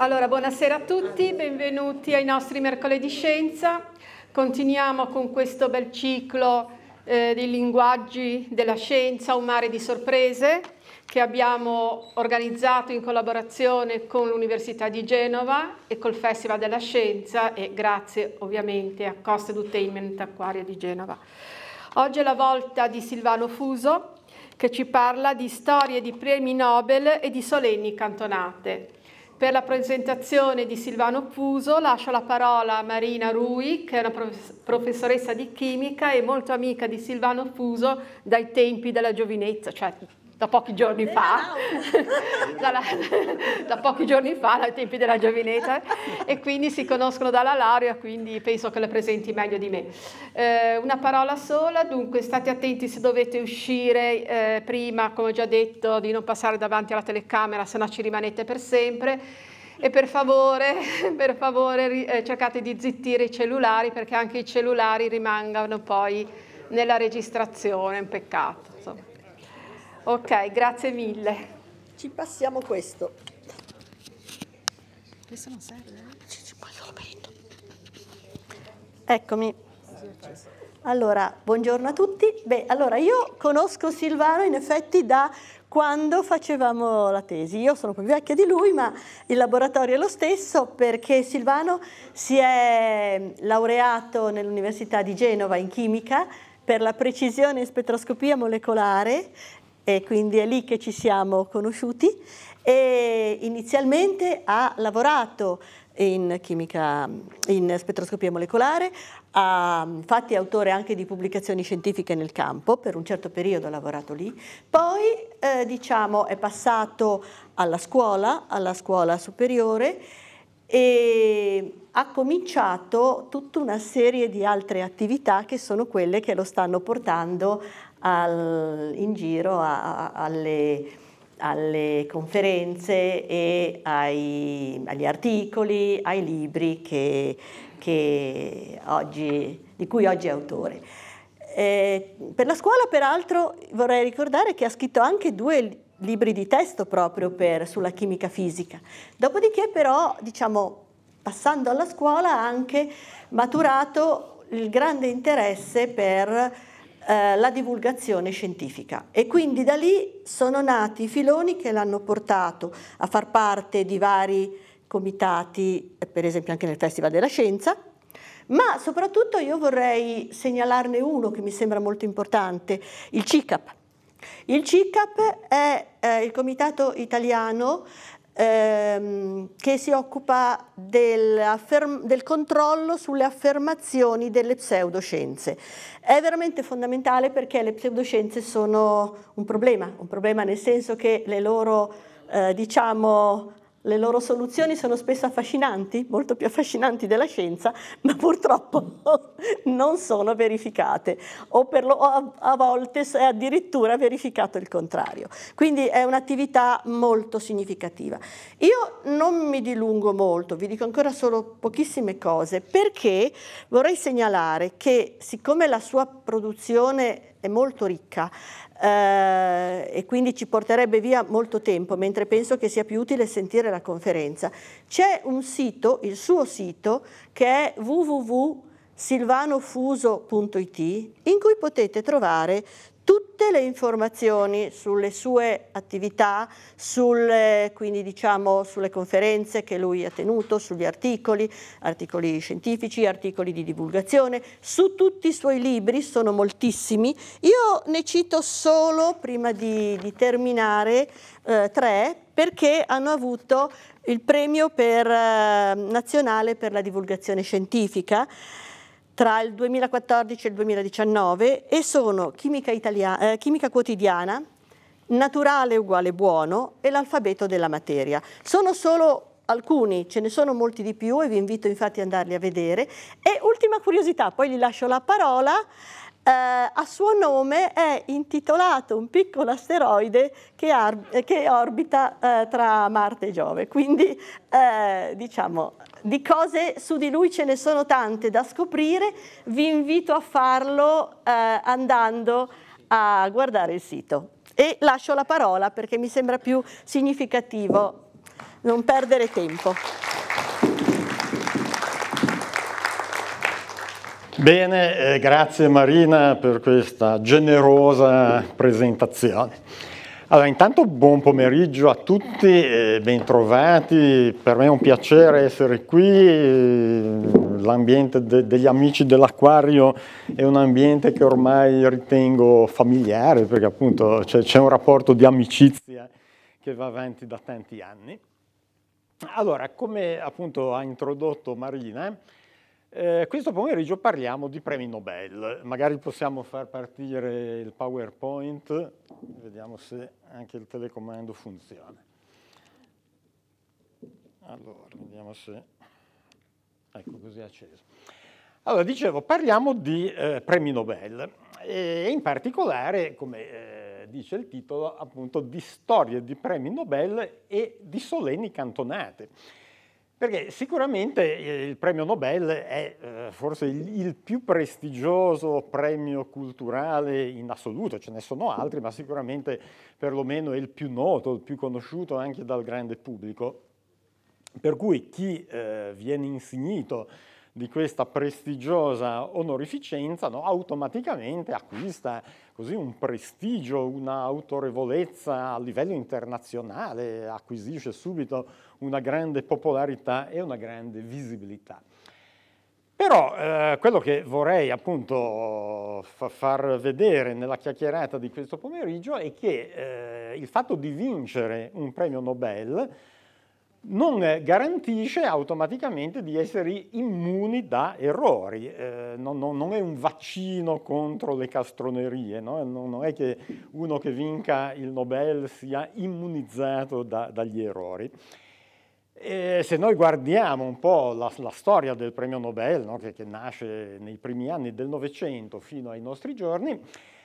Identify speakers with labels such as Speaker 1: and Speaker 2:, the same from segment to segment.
Speaker 1: Allora, buonasera a tutti, benvenuti ai nostri mercoledì scienza. Continuiamo con questo bel ciclo eh, di linguaggi della scienza, un mare di sorprese, che abbiamo organizzato in collaborazione con l'Università di Genova e col Festival della Scienza e grazie ovviamente a Costa Edutainment Acquario di Genova. Oggi è la volta di Silvano Fuso che ci parla di storie di premi Nobel e di solenni cantonate. Per la presentazione di Silvano Puso lascio la parola a Marina Rui, che è una professoressa di chimica e molto amica di Silvano Puso dai tempi della giovinezza, cioè da pochi giorni fa, da, da, pochi giorni fa, dai tempi della giovinezza, e quindi si conoscono dalla laurea, quindi penso che le presenti meglio di me. Eh, una parola sola, dunque state attenti se dovete uscire eh, prima, come ho già detto, di non passare davanti alla telecamera, se no ci rimanete per sempre. E per favore, per favore eh, cercate di zittire i cellulari perché anche i cellulari rimangano poi nella registrazione, è un peccato. Ok, grazie mille.
Speaker 2: Ci passiamo questo.
Speaker 1: Questo non serve? Eh? Sì, sì, poi lo
Speaker 2: metto. Eccomi. Allora, buongiorno a tutti. Beh, allora io conosco Silvano in effetti da quando facevamo la tesi. Io sono più vecchia di lui, ma il laboratorio è lo stesso perché Silvano si è laureato nell'Università di Genova in chimica per la precisione in spettroscopia molecolare e quindi è lì che ci siamo conosciuti e inizialmente ha lavorato in chimica, in spettroscopia molecolare, ha infatti è autore anche di pubblicazioni scientifiche nel campo, per un certo periodo ha lavorato lì, poi eh, diciamo è passato alla scuola, alla scuola superiore e ha cominciato tutta una serie di altre attività che sono quelle che lo stanno portando al, in giro a, a, alle, alle, conferenze e ai, agli articoli, ai libri che, che oggi, di cui oggi è autore. Eh, per la scuola, peraltro, vorrei ricordare che ha scritto anche due libri di testo proprio per, sulla chimica fisica. Dopodiché, però, diciamo, passando alla scuola, ha anche maturato il grande interesse per eh, la divulgazione scientifica e quindi da lì sono nati i filoni che l'hanno portato a far parte di vari comitati, per esempio anche nel Festival della Scienza, ma soprattutto io vorrei segnalarne uno che mi sembra molto importante, il CICAP. Il CICAP è eh, il comitato italiano ehm, che si occupa del, del, controllo sulle affermazioni delle pseudoscienze. È veramente fondamentale perché le pseudoscienze sono un problema, un problema nel senso che le loro, eh, diciamo, le loro soluzioni sono spesso affascinanti, molto più affascinanti della scienza, ma purtroppo non sono verificate o, lo, o a, volte è addirittura verificato il contrario. Quindi è un'attività molto significativa. Io non mi dilungo molto, vi dico ancora solo pochissime cose, perché vorrei segnalare che siccome la sua produzione è molto ricca, eh, e quindi ci porterebbe via molto tempo, mentre penso che sia più utile sentire la conferenza. C'è un sito, il suo sito, che è www.silvanofuso.it, in cui potete trovare tutte le informazioni sulle sue attività, sulle, quindi diciamo sulle conferenze che lui ha tenuto, sugli articoli, articoli scientifici, articoli di divulgazione, su tutti i suoi libri, sono moltissimi. Io ne cito solo, prima di, di terminare, eh, tre, perché hanno avuto il premio per, eh, nazionale per la divulgazione scientifica tra il 2014 e il 2019 e sono chimica, italiana, eh, chimica quotidiana, naturale uguale buono e l'alfabeto della materia. Sono solo alcuni, ce ne sono molti di più e vi invito infatti ad andarli a vedere. E ultima curiosità, poi gli lascio la parola, eh, a suo nome è intitolato un piccolo asteroide che, che orbita eh, tra Marte e Giove. Quindi eh, diciamo di cose su di lui ce ne sono tante da scoprire, vi invito a farlo eh, andando a guardare il sito. E lascio la parola perché mi sembra più significativo non perdere tempo.
Speaker 3: Bene, eh, grazie Marina per questa generosa presentazione. Allora, intanto buon pomeriggio a tutti, eh, bentrovati, per me è un piacere essere qui, l'ambiente de degli amici dell'acquario è un ambiente che ormai ritengo familiare perché appunto c'è un rapporto di amicizia che va avanti da tanti anni. Allora, come appunto ha introdotto Marina, eh, questo pomeriggio parliamo di premi Nobel, magari possiamo far partire il PowerPoint, vediamo se anche il telecomando funziona. Allora, vediamo se... Ecco, così è acceso. Allora, dicevo, parliamo di eh, premi Nobel e in particolare, come eh, dice il titolo, appunto di storie di premi Nobel e di solenni cantonate. Perché sicuramente eh, il premio Nobel è eh, forse il, il, più prestigioso premio culturale in assoluto, ce ne sono altri, ma sicuramente perlomeno è il più noto, il più conosciuto anche dal grande pubblico. Per cui chi eh, viene insignito di questa prestigiosa onorificenza, no, automaticamente acquista così un prestigio, un'autorevolezza a livello internazionale, acquisisce subito una grande popolarità e una grande visibilità. Però eh, quello che vorrei appunto fa far vedere nella chiacchierata di questo pomeriggio è che eh, il fatto di vincere un premio Nobel non garantisce automaticamente di essere immuni da errori, eh, non, non, non, è un vaccino contro le castronerie, no? non, è che uno che vinca il Nobel sia immunizzato da, dagli errori. E se noi guardiamo un po' la, la storia del premio Nobel, no? che, che nasce nei primi anni del Novecento fino ai nostri giorni,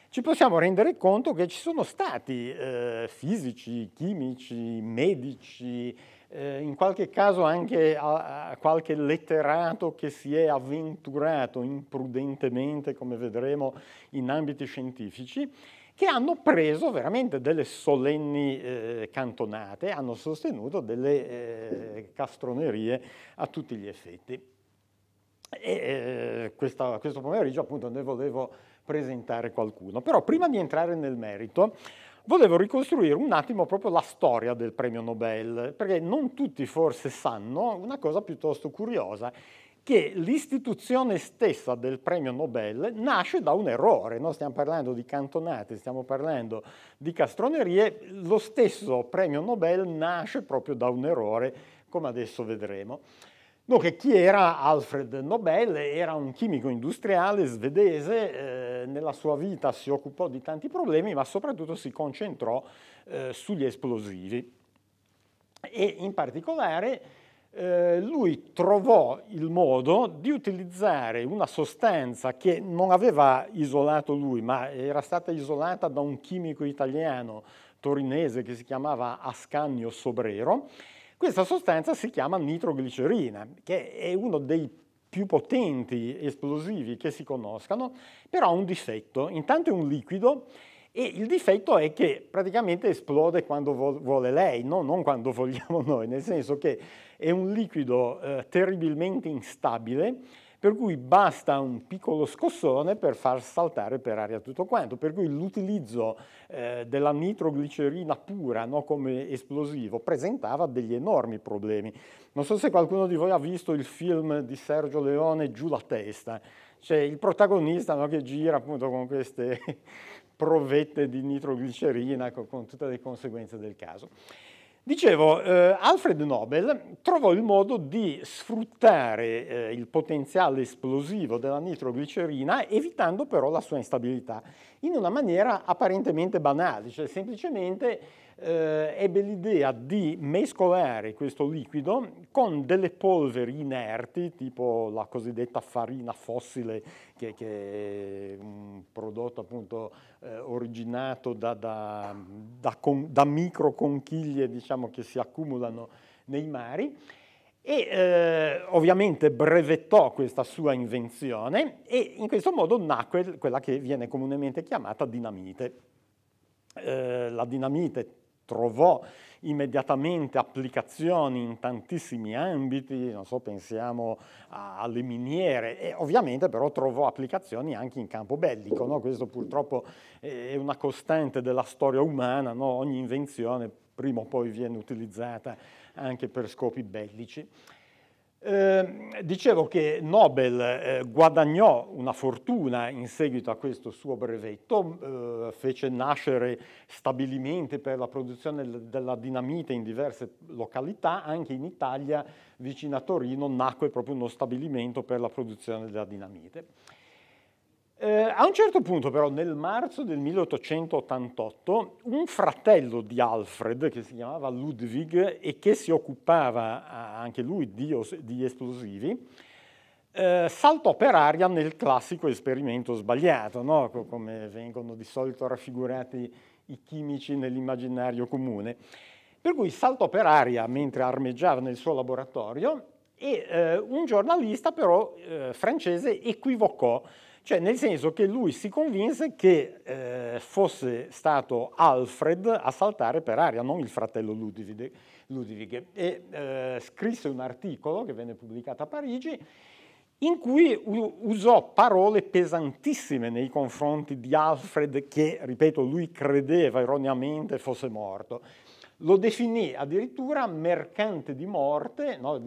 Speaker 3: ci possiamo rendere conto che ci sono stati eh, fisici, chimici, medici, eh, in qualche caso anche a, a qualche letterato che si è avventurato imprudentemente, come vedremo, in ambiti scientifici, che hanno preso veramente delle solenni eh, cantonate, hanno sostenuto delle eh, castronerie a tutti gli effetti. E eh, questa, questo pomeriggio appunto ne volevo presentare qualcuno. Però prima di entrare nel merito, volevo ricostruire un attimo proprio la storia del premio Nobel, perché non tutti forse sanno una cosa piuttosto curiosa, che l'istituzione stessa del premio Nobel nasce da un errore, no? stiamo parlando di cantonate, stiamo parlando di castronerie, lo stesso premio Nobel nasce proprio da un errore, come adesso vedremo. Dunque, chi era Alfred Nobel? Era un chimico industriale svedese, eh, nella sua vita si occupò di tanti problemi, ma soprattutto si concentrò eh, sugli esplosivi. E in particolare eh, lui trovò il modo di utilizzare una sostanza che non aveva isolato lui, ma era stata isolata da un chimico italiano torinese che si chiamava Ascanio Sobrero, questa sostanza si chiama nitroglicerina, che è uno dei più potenti esplosivi che si conoscano, però ha un difetto. Intanto è un liquido e il difetto è che praticamente esplode quando vuole lei, no? non quando vogliamo noi, nel senso che è un liquido eh, terribilmente instabile per cui basta un piccolo scossone per far saltare per aria tutto quanto, per cui l'utilizzo eh, della nitroglicerina pura no, come esplosivo presentava degli enormi problemi. Non so se qualcuno di voi ha visto il film di Sergio Leone Giù la testa, c'è il protagonista no, che gira appunto con queste provette di nitroglicerina con, con tutte le conseguenze del caso. Dicevo, eh, Alfred Nobel trovò il modo di sfruttare eh, il potenziale esplosivo della nitroglicerina evitando però la sua instabilità in una maniera apparentemente banale, cioè semplicemente eh, ebbe l'idea di mescolare questo liquido con delle polveri inerti, tipo la cosiddetta farina fossile, che, che è un prodotto appunto eh, originato da, da, da, da microconchiglie diciamo, che si accumulano nei mari. E eh, ovviamente brevettò questa sua invenzione e in questo modo nacque quella che viene comunemente chiamata dinamite. Eh, la dinamite trovò immediatamente applicazioni in tantissimi ambiti, non so, pensiamo alle miniere e ovviamente però trovò applicazioni anche in campo bellico, no? questo purtroppo è una costante della storia umana, no? ogni invenzione prima o poi viene utilizzata anche per scopi bellici. Eh, dicevo che Nobel eh, guadagnò una fortuna in seguito a questo suo brevetto, eh, fece nascere stabilimenti per la produzione della dinamite in diverse località, anche in Italia, vicino a Torino, nacque proprio uno stabilimento per la produzione della dinamite. Eh, a un certo punto però nel marzo del 1888 un fratello di Alfred che si chiamava Ludwig e che si occupava anche lui di, di esplosivi eh, saltò per aria nel classico esperimento sbagliato, no? come vengono di solito raffigurati i chimici nell'immaginario comune. Per cui saltò per aria mentre armeggiava nel suo laboratorio e eh, un giornalista però eh, francese equivocò cioè nel senso che lui si convinse che eh, fosse stato Alfred a saltare per aria, non il fratello Ludwig, Ludwig e eh, scrisse un articolo che venne pubblicato a Parigi in cui usò parole pesantissime nei confronti di Alfred che, ripeto, lui credeva erroneamente fosse morto. Lo definì addirittura mercante di morte, no?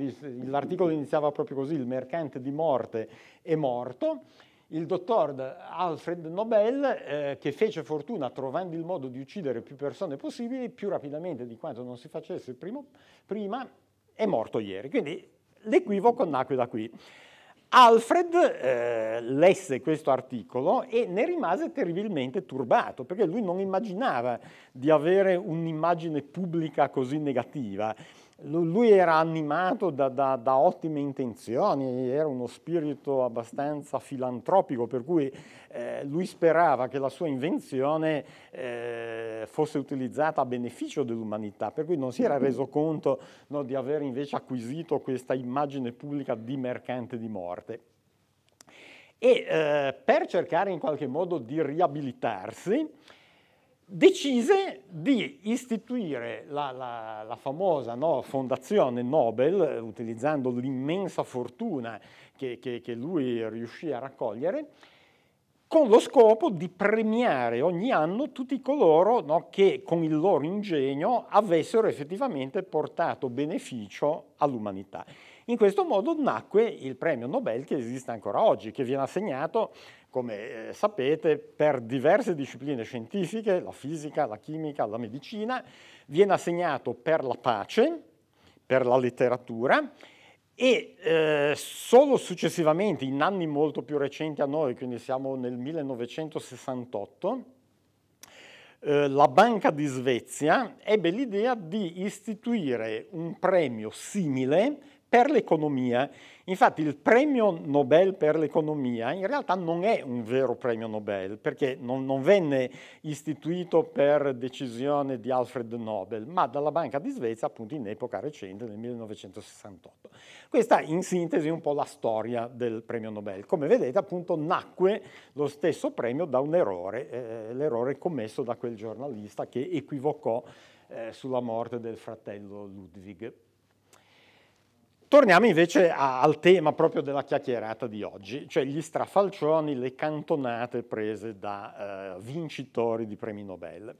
Speaker 3: l'articolo iniziava proprio così, il mercante di morte è morto, il dottor Alfred Nobel, eh, che fece fortuna trovando il modo di uccidere più persone possibili, più rapidamente di quanto non si facesse primo, prima, è morto ieri. Quindi l'equivoco nacque da qui. Alfred eh, lesse questo articolo e ne rimase terribilmente turbato, perché lui non immaginava di avere un'immagine pubblica così negativa. Lui era animato da, da, da, ottime intenzioni, era uno spirito abbastanza filantropico, per cui eh, lui sperava che la sua invenzione eh, fosse utilizzata a beneficio dell'umanità, per cui non si era reso conto no, di aver invece acquisito questa immagine pubblica di mercante di morte. E eh, per cercare in qualche modo di riabilitarsi, decise di istituire la, la, la famosa no, fondazione Nobel, utilizzando l'immensa fortuna che, che, che lui riuscì a raccogliere, con lo scopo di premiare ogni anno tutti coloro no, che con il loro ingegno avessero effettivamente portato beneficio all'umanità. In questo modo nacque il premio Nobel che esiste ancora oggi, che viene assegnato come eh, sapete, per diverse discipline scientifiche, la fisica, la chimica, la medicina, viene assegnato per la pace, per la letteratura e eh, solo successivamente, in anni molto più recenti a noi, quindi siamo nel 1968, eh, la Banca di Svezia ebbe l'idea di istituire un premio simile per l'economia Infatti il premio Nobel per l'economia in realtà non è un vero premio Nobel perché non, non, venne istituito per decisione di Alfred Nobel, ma dalla Banca di Svezia appunto in epoca recente, nel 1968. Questa in sintesi è un po' la storia del premio Nobel. Come vedete appunto nacque lo stesso premio da un errore, eh, l'errore commesso da quel giornalista che equivocò eh, sulla morte del fratello Ludwig. Torniamo invece a, al tema proprio della chiacchierata di oggi, cioè gli strafalcioni, le cantonate prese da eh, vincitori di premi Nobel.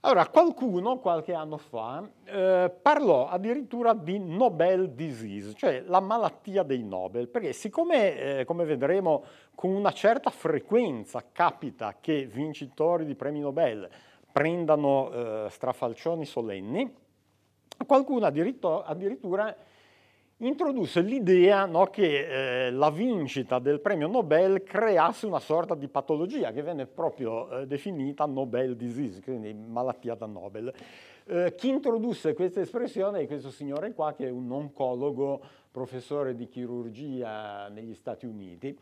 Speaker 3: Allora, qualcuno qualche anno fa eh, parlò addirittura di Nobel disease, cioè la malattia dei Nobel, perché siccome, eh, come vedremo, con una certa frequenza capita che vincitori di premi Nobel prendano eh, strafalcioni solenni, qualcuno addirittura, addirittura introdusse l'idea no, che eh, la vincita del premio Nobel creasse una sorta di patologia che venne proprio eh, definita Nobel disease, quindi malattia da Nobel. Eh, chi introdusse questa espressione è questo signore qua che è un oncologo, professore di chirurgia negli Stati Uniti.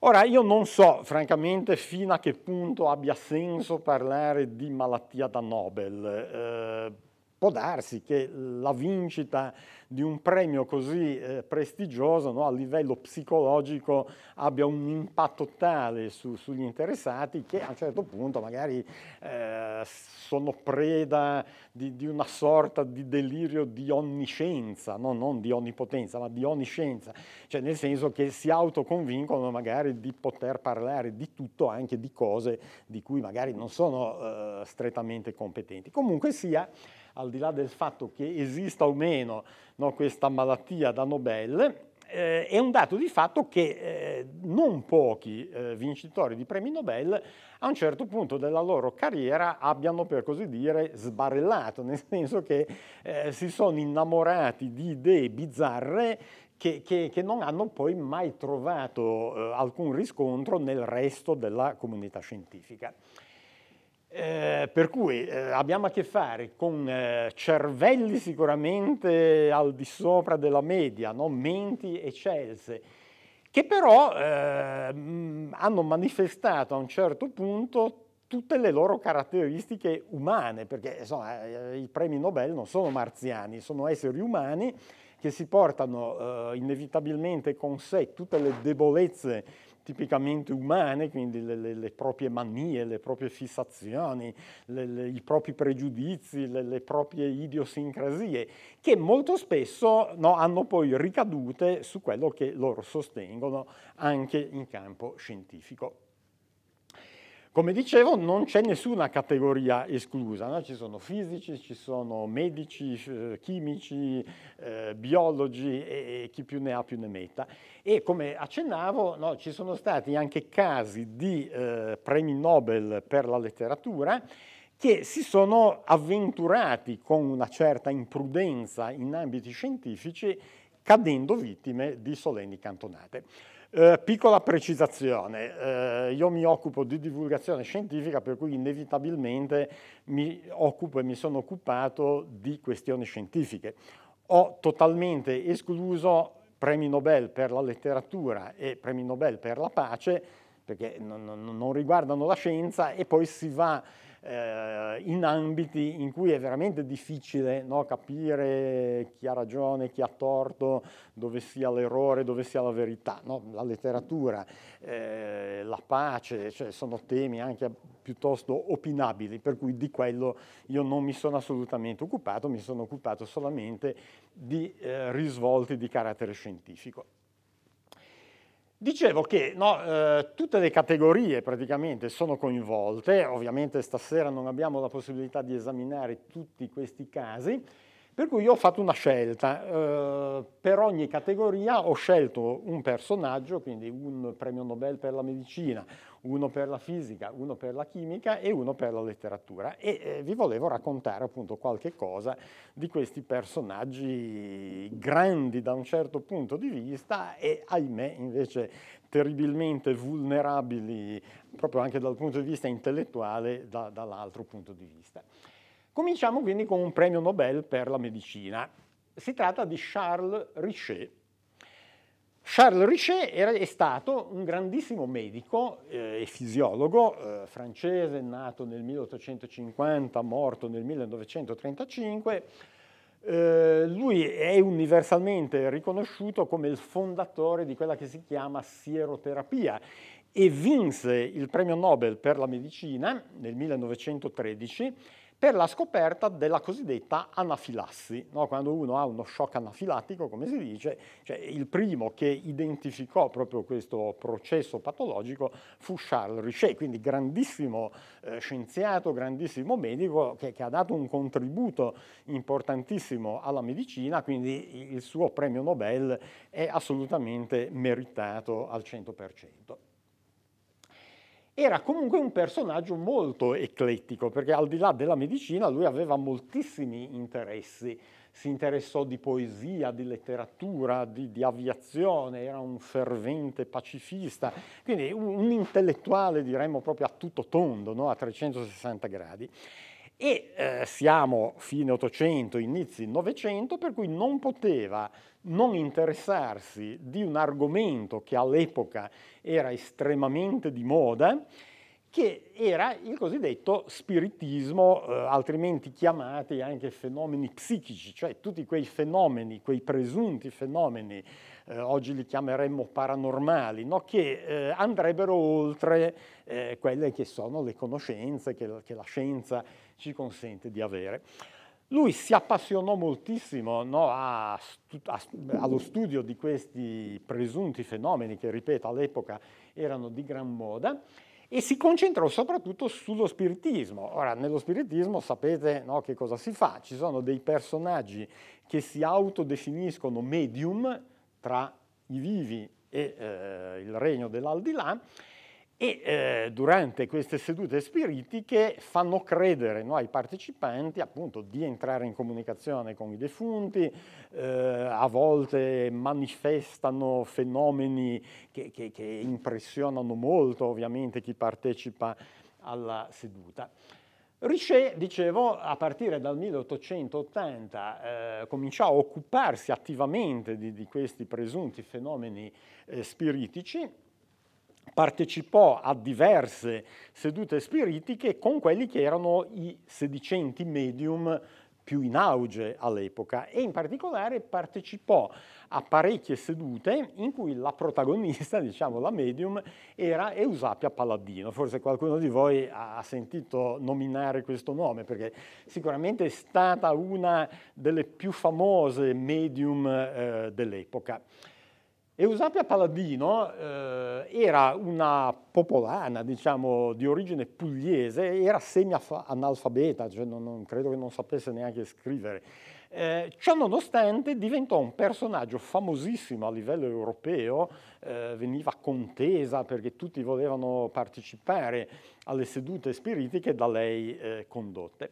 Speaker 3: Ora, io non so francamente fino a che punto abbia senso parlare di malattia da Nobel. Può darsi che la vincita di un premio così eh, prestigioso no, a livello psicologico abbia un impatto tale su, sugli interessati che a un certo punto magari eh, sono preda di, di, una sorta di delirio di onniscienza, no? non di onnipotenza, ma di onniscienza, cioè nel senso che si autoconvincono magari di poter parlare di tutto, anche di cose di cui magari non sono eh, strettamente competenti. Comunque sia, al di là del fatto che esista o meno no, questa malattia da Nobel, eh, è un dato di fatto che eh, non pochi eh, vincitori di premi Nobel a un certo punto della loro carriera abbiano per così dire sbarellato, nel senso che eh, si sono innamorati di idee bizzarre che, che, che, non hanno poi mai trovato eh, alcun riscontro nel resto della comunità scientifica. Eh, per cui eh, abbiamo a che fare con eh, cervelli sicuramente al di sopra della media, no? menti eccelse, che però ehm, hanno manifestato a un certo punto tutte le loro caratteristiche umane, perché insomma, eh, i premi Nobel non sono marziani, sono esseri umani che si portano eh, inevitabilmente con sé tutte le debolezze tipicamente umane, quindi le, le, le, proprie manie, le proprie fissazioni, le, i propri pregiudizi, le, proprie idiosincrasie, che molto spesso no, hanno poi ricadute su quello che loro sostengono anche in campo scientifico. Come dicevo, non c'è nessuna categoria esclusa, no? ci sono fisici, ci sono medici, eh, chimici, eh, biologi e, e, chi più ne ha più ne metta. E come accennavo, no, ci sono stati anche casi di eh, premi Nobel per la letteratura che si sono avventurati con una certa imprudenza in ambiti scientifici cadendo vittime di solenni cantonate. Eh, piccola precisazione, eh, io mi occupo di divulgazione scientifica per cui inevitabilmente mi occupo e mi sono occupato di questioni scientifiche. Ho totalmente escluso premi Nobel per la letteratura e premi Nobel per la pace perché non, non, non riguardano la scienza e poi si va eh, in ambiti in cui è veramente difficile no, capire chi ha ragione, chi ha torto, dove sia l'errore, dove sia la verità. No? La letteratura, eh, la pace, cioè sono temi anche piuttosto opinabili, per cui di quello io non mi sono assolutamente occupato, mi sono occupato solamente di eh, risvolti di carattere scientifico. Dicevo che no, eh, tutte le categorie praticamente sono coinvolte, ovviamente stasera non abbiamo la possibilità di esaminare tutti questi casi, per cui io ho fatto una scelta, eh, per ogni categoria ho scelto un personaggio, quindi un premio Nobel per la medicina, uno per la fisica, uno per la chimica e uno per la letteratura e eh, vi volevo raccontare appunto qualche cosa di questi personaggi grandi da un certo punto di vista e ahimè invece terribilmente vulnerabili proprio anche dal punto di vista intellettuale da, dall'altro punto di vista. Cominciamo quindi con un premio Nobel per la medicina. Si tratta di Charles Richet. Charles Richet era, è stato un grandissimo medico eh, e fisiologo eh, francese, nato nel 1850, morto nel 1935. Eh, lui è universalmente riconosciuto come il fondatore di quella che si chiama sieroterapia e vinse il premio Nobel per la medicina nel 1913 per la scoperta della cosiddetta anafilassi, no? quando uno ha uno shock anafilattico, come si dice, cioè il primo che identificò proprio questo processo patologico fu Charles Richet, quindi grandissimo eh, scienziato, grandissimo medico che, che, ha dato un contributo importantissimo alla medicina, quindi il suo premio Nobel è assolutamente meritato al 100% era comunque un personaggio molto eclettico, perché al di là della medicina lui aveva moltissimi interessi. Si interessò di poesia, di letteratura, di, di aviazione, era un fervente pacifista, quindi un, un intellettuale diremmo proprio a tutto tondo, no? a 360 gradi. E eh, siamo fine 800, inizi 900, per cui non poteva non interessarsi di un argomento che all'epoca era estremamente di moda, che era il cosiddetto spiritismo, eh, altrimenti chiamati anche fenomeni psichici, cioè tutti quei fenomeni, quei presunti fenomeni, eh, oggi li chiameremmo paranormali, no? che eh, andrebbero oltre eh, quelle che sono le conoscenze che, che la scienza ci consente di avere. Lui si appassionò moltissimo no, a a, allo studio di questi presunti fenomeni che, ripeto, all'epoca erano di gran moda e si concentrò soprattutto sullo spiritismo. Ora, nello spiritismo sapete no, che cosa si fa? Ci sono dei personaggi che si autodefiniscono medium tra i vivi e eh, il regno dell'aldilà e eh, durante queste sedute spiritiche fanno credere no, ai partecipanti appunto di entrare in comunicazione con i defunti, eh, a volte manifestano fenomeni che, che, che, impressionano molto ovviamente chi partecipa alla seduta. Richer, dicevo, a partire dal 1880 eh, cominciò a occuparsi attivamente di, di questi presunti fenomeni eh, spiritici partecipò a diverse sedute spiritiche con quelli che erano i sedicenti medium più in auge all'epoca e in particolare partecipò a parecchie sedute in cui la protagonista, diciamo la medium, era Eusapia Palladino. Forse qualcuno di voi ha sentito nominare questo nome perché sicuramente è stata una delle più famose medium eh, dell'epoca. Eusapia Palladino eh, era una popolana, diciamo, di origine pugliese, era semi-analfabeta, cioè non, non, credo che non sapesse neanche scrivere. Eh, ciò nonostante diventò un personaggio famosissimo a livello europeo, eh, veniva contesa perché tutti volevano partecipare alle sedute spiritiche da lei eh, condotte.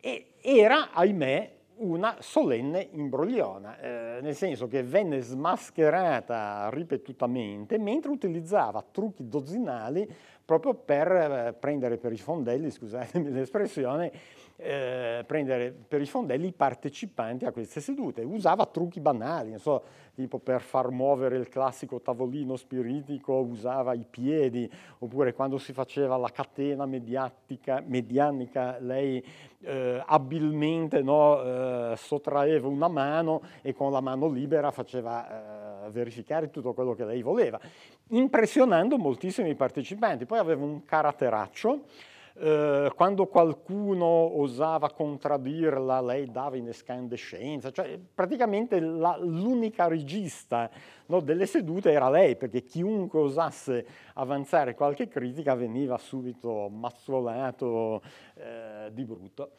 Speaker 3: E era, ahimè, una solenne imbrogliona, eh, nel senso che venne smascherata ripetutamente mentre utilizzava trucchi dozzinali proprio per eh, prendere per i fondelli, scusatemi l'espressione, eh, prendere per i fondelli i partecipanti a queste sedute. Usava trucchi banali, so, tipo per far muovere il classico tavolino spiritico usava i piedi, oppure quando si faceva la catena mediatica, medianica lei eh, abilmente no, eh, sottraeva una mano e con la mano libera faceva eh, verificare tutto quello che lei voleva, impressionando moltissimi partecipanti. Poi aveva un caratteraccio, eh, quando qualcuno osava contraddirla, lei dava in escandescenza, cioè praticamente l'unica regista no, delle sedute era lei, perché chiunque osasse avanzare qualche critica veniva subito mazzolato eh, di brutto.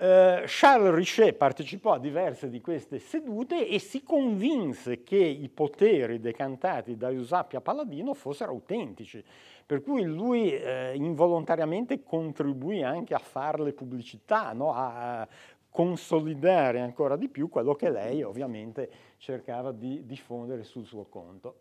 Speaker 3: Uh, Charles Richet partecipò a diverse di queste sedute e si convinse che i poteri decantati da Eusapia Palladino fossero autentici, per cui lui eh, involontariamente contribuì anche a farle pubblicità, no? a consolidare ancora di più quello che lei ovviamente cercava di diffondere sul suo conto.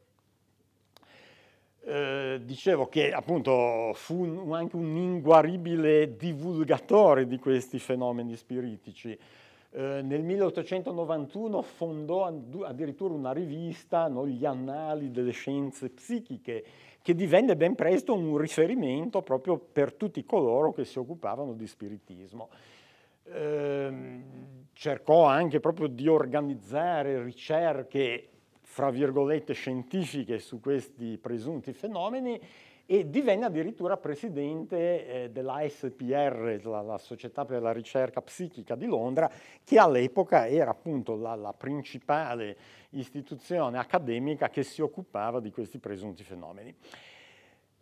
Speaker 3: Eh, dicevo che appunto fu un, anche un inguaribile divulgatore di questi fenomeni spiritici. Eh, nel 1891 fondò addirittura una rivista, no, gli Annali delle Scienze Psichiche, che divenne ben presto un riferimento proprio per tutti coloro che si occupavano di spiritismo. Eh, cercò anche proprio di organizzare ricerche fra virgolette, scientifiche su questi presunti fenomeni e divenne addirittura presidente eh, dell'ASPR, la, la, Società per la ricerca psichica di Londra, che all'epoca era appunto la, la, principale istituzione accademica che si occupava di questi presunti fenomeni.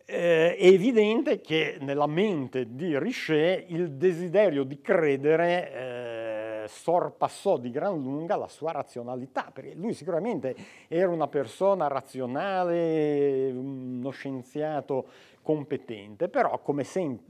Speaker 3: Eh, è evidente che nella mente di Richet il desiderio di credere eh, sorpassò di gran lunga la sua razionalità, perché lui sicuramente era una persona razionale, uno scienziato competente, però come,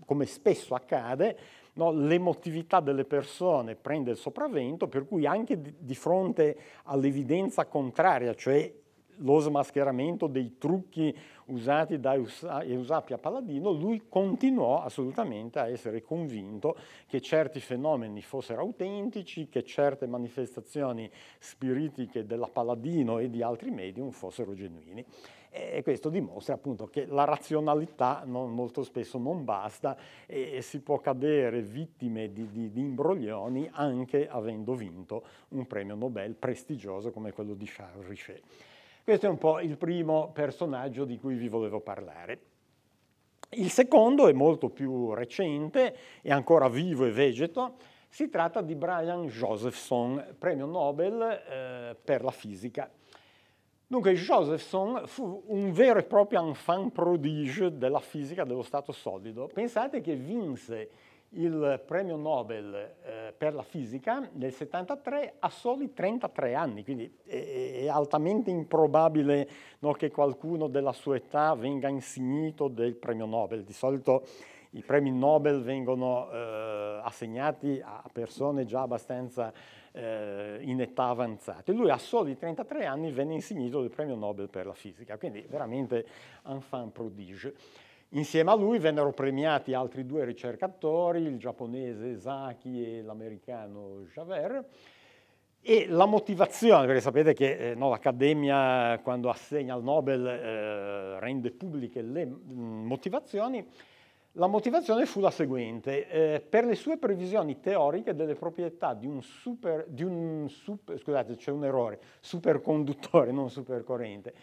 Speaker 3: come spesso accade, no, l'emotività delle persone prende il sopravvento, per cui anche di, di fronte all'evidenza contraria, cioè lo smascheramento dei trucchi usati da Eusapia Paladino, lui continuò assolutamente a essere convinto che certi fenomeni fossero autentici, che certe manifestazioni spiritiche della Paladino e di altri medium fossero genuini. E questo dimostra appunto che la razionalità non, molto spesso non basta e si può cadere vittime di, di, di, imbroglioni anche avendo vinto un premio Nobel prestigioso come quello di Charles Richet. Questo è un po' il primo personaggio di cui vi volevo parlare. Il secondo è molto più recente, è ancora vivo e vegeto, si tratta di Brian Josephson, premio Nobel eh, per la fisica. Dunque Josephson fu un vero e proprio enfant prodige della fisica dello stato solido. Pensate che vinse il premio Nobel eh, per la fisica nel 73 a soli 33 anni, quindi è, è altamente improbabile no, che qualcuno della sua età venga insignito del premio Nobel. Di solito i premi Nobel vengono eh, assegnati a persone già abbastanza eh, in età avanzate. Lui a soli 33 anni venne insignito del premio Nobel per la fisica, quindi veramente enfant prodige. Insieme a lui vennero premiati altri due ricercatori, il giapponese Saki e l'americano Javert. E la motivazione, perché sapete che eh, no, l'Accademia quando assegna il Nobel eh, rende pubbliche le mh, motivazioni, la motivazione fu la seguente, eh, per le sue previsioni teoriche delle proprietà di un super, di un super scusate c'è un errore, superconduttore, non supercorrente,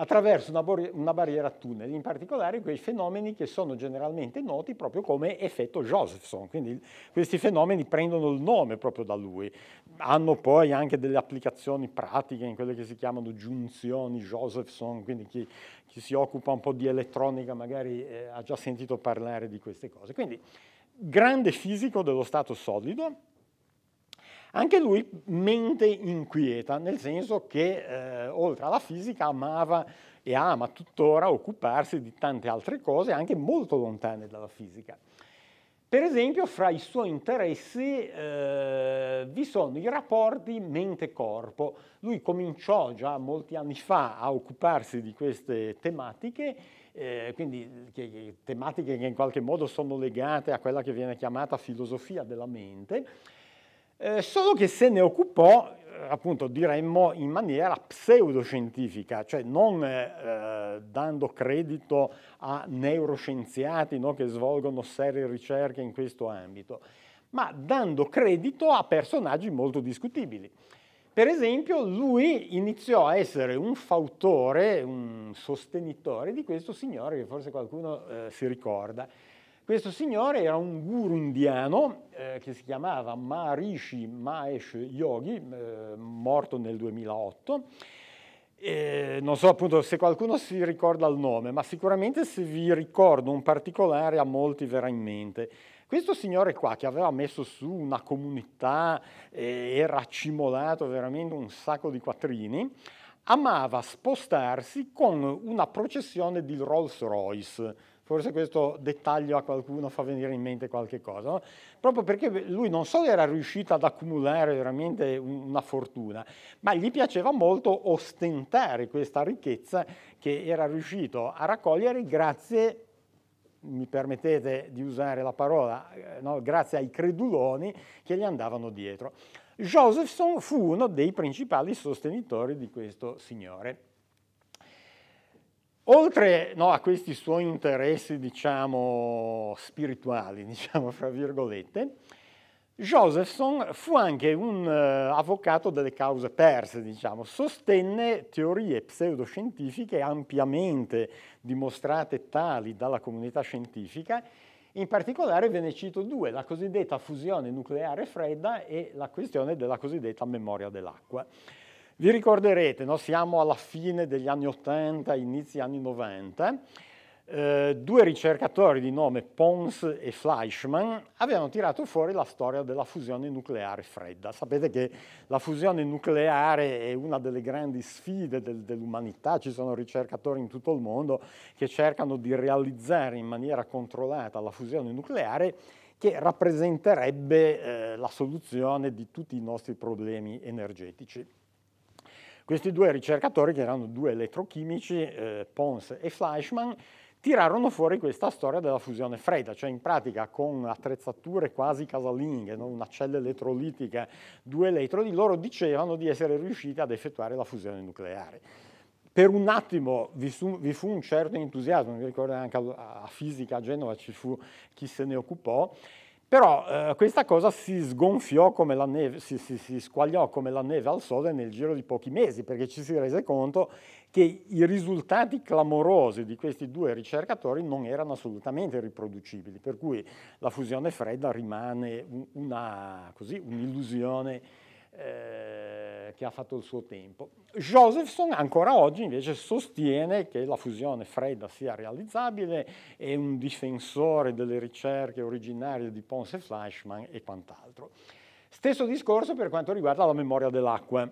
Speaker 3: attraverso una, una, barriera a tunnel, in particolare quei fenomeni che sono generalmente noti proprio come effetto Josephson, quindi questi fenomeni prendono il nome proprio da lui, hanno poi anche delle applicazioni pratiche in quelle che si chiamano giunzioni Josephson, quindi chi, chi si occupa un po' di elettronica magari eh, ha già sentito parlare di queste cose. Quindi grande fisico dello stato solido, anche lui mente inquieta, nel senso che eh, oltre alla fisica amava e ama tuttora occuparsi di tante altre cose, anche molto lontane dalla fisica. Per esempio, fra i suoi interessi eh, vi sono i rapporti mente-corpo. Lui cominciò già molti anni fa a occuparsi di queste tematiche, eh, quindi che, tematiche che in qualche modo sono legate a quella che viene chiamata filosofia della mente, eh, solo che se ne occupò, eh, appunto diremmo, in maniera pseudoscientifica, cioè non eh, dando credito a neuroscienziati no, che svolgono serie ricerche in questo ambito, ma dando credito a personaggi molto discutibili. Per esempio, lui iniziò a essere un fautore, un sostenitore di questo signore che forse qualcuno eh, si ricorda, questo signore era un guru indiano eh, che si chiamava Maharishi Mahesh Yogi, eh, morto nel 2008. E non so appunto se qualcuno si ricorda il nome, ma sicuramente se vi ricordo un particolare a molti verrà in mente. Questo signore qua che aveva messo su una comunità e era accimolato veramente un sacco di quattrini, amava spostarsi con una processione di Rolls Royce Forse questo dettaglio a qualcuno fa venire in mente qualche cosa, no? proprio perché lui non solo era riuscito ad accumulare veramente una fortuna, ma gli piaceva molto ostentare questa ricchezza che era riuscito a raccogliere grazie mi permettete di usare la parola, eh, no? grazie ai creduloni che gli andavano dietro. Josephson fu uno dei principali sostenitori di questo signore. Oltre no, a questi suoi interessi, diciamo, spirituali, diciamo, fra virgolette, Josephson fu anche un uh, avvocato delle cause perse, diciamo. sostenne teorie pseudoscientifiche ampiamente dimostrate tali dalla comunità scientifica, in particolare ve ne cito due, la cosiddetta fusione nucleare fredda e la questione della cosiddetta memoria dell'acqua. Vi ricorderete, no? siamo alla fine degli anni 80, inizi anni 90, eh, due ricercatori di nome Pons e Fleischmann avevano tirato fuori la storia della fusione nucleare fredda. Sapete che la fusione nucleare è una delle grandi sfide del, dell'umanità, ci sono ricercatori in tutto il mondo che cercano di realizzare in maniera controllata la fusione nucleare che rappresenterebbe eh, la soluzione di tutti i nostri problemi energetici. Questi due ricercatori, che erano due elettrochimici, eh, Pons e Fleischmann, tirarono fuori questa storia della fusione fredda, cioè in pratica con attrezzature quasi casalinghe, no? una cella elettrolitica, due elettrodi, loro dicevano di essere riusciti ad effettuare la fusione nucleare. Per un attimo vi, su, vi fu un certo entusiasmo, mi ricordo anche a, a fisica a Genova ci fu chi se ne occupò, però eh, questa cosa si sgonfiò come la neve, si, si, si, squagliò come la neve al sole nel giro di pochi mesi, perché ci si rese conto che i risultati clamorosi di questi due ricercatori non erano assolutamente riproducibili, per cui la fusione fredda rimane una, così, un'illusione eh, che ha fatto il suo tempo. Josephson ancora oggi invece sostiene che la fusione fredda sia realizzabile, è un difensore delle ricerche originarie di Pons e Fleischmann e quant'altro. Stesso discorso per quanto riguarda la memoria dell'acqua.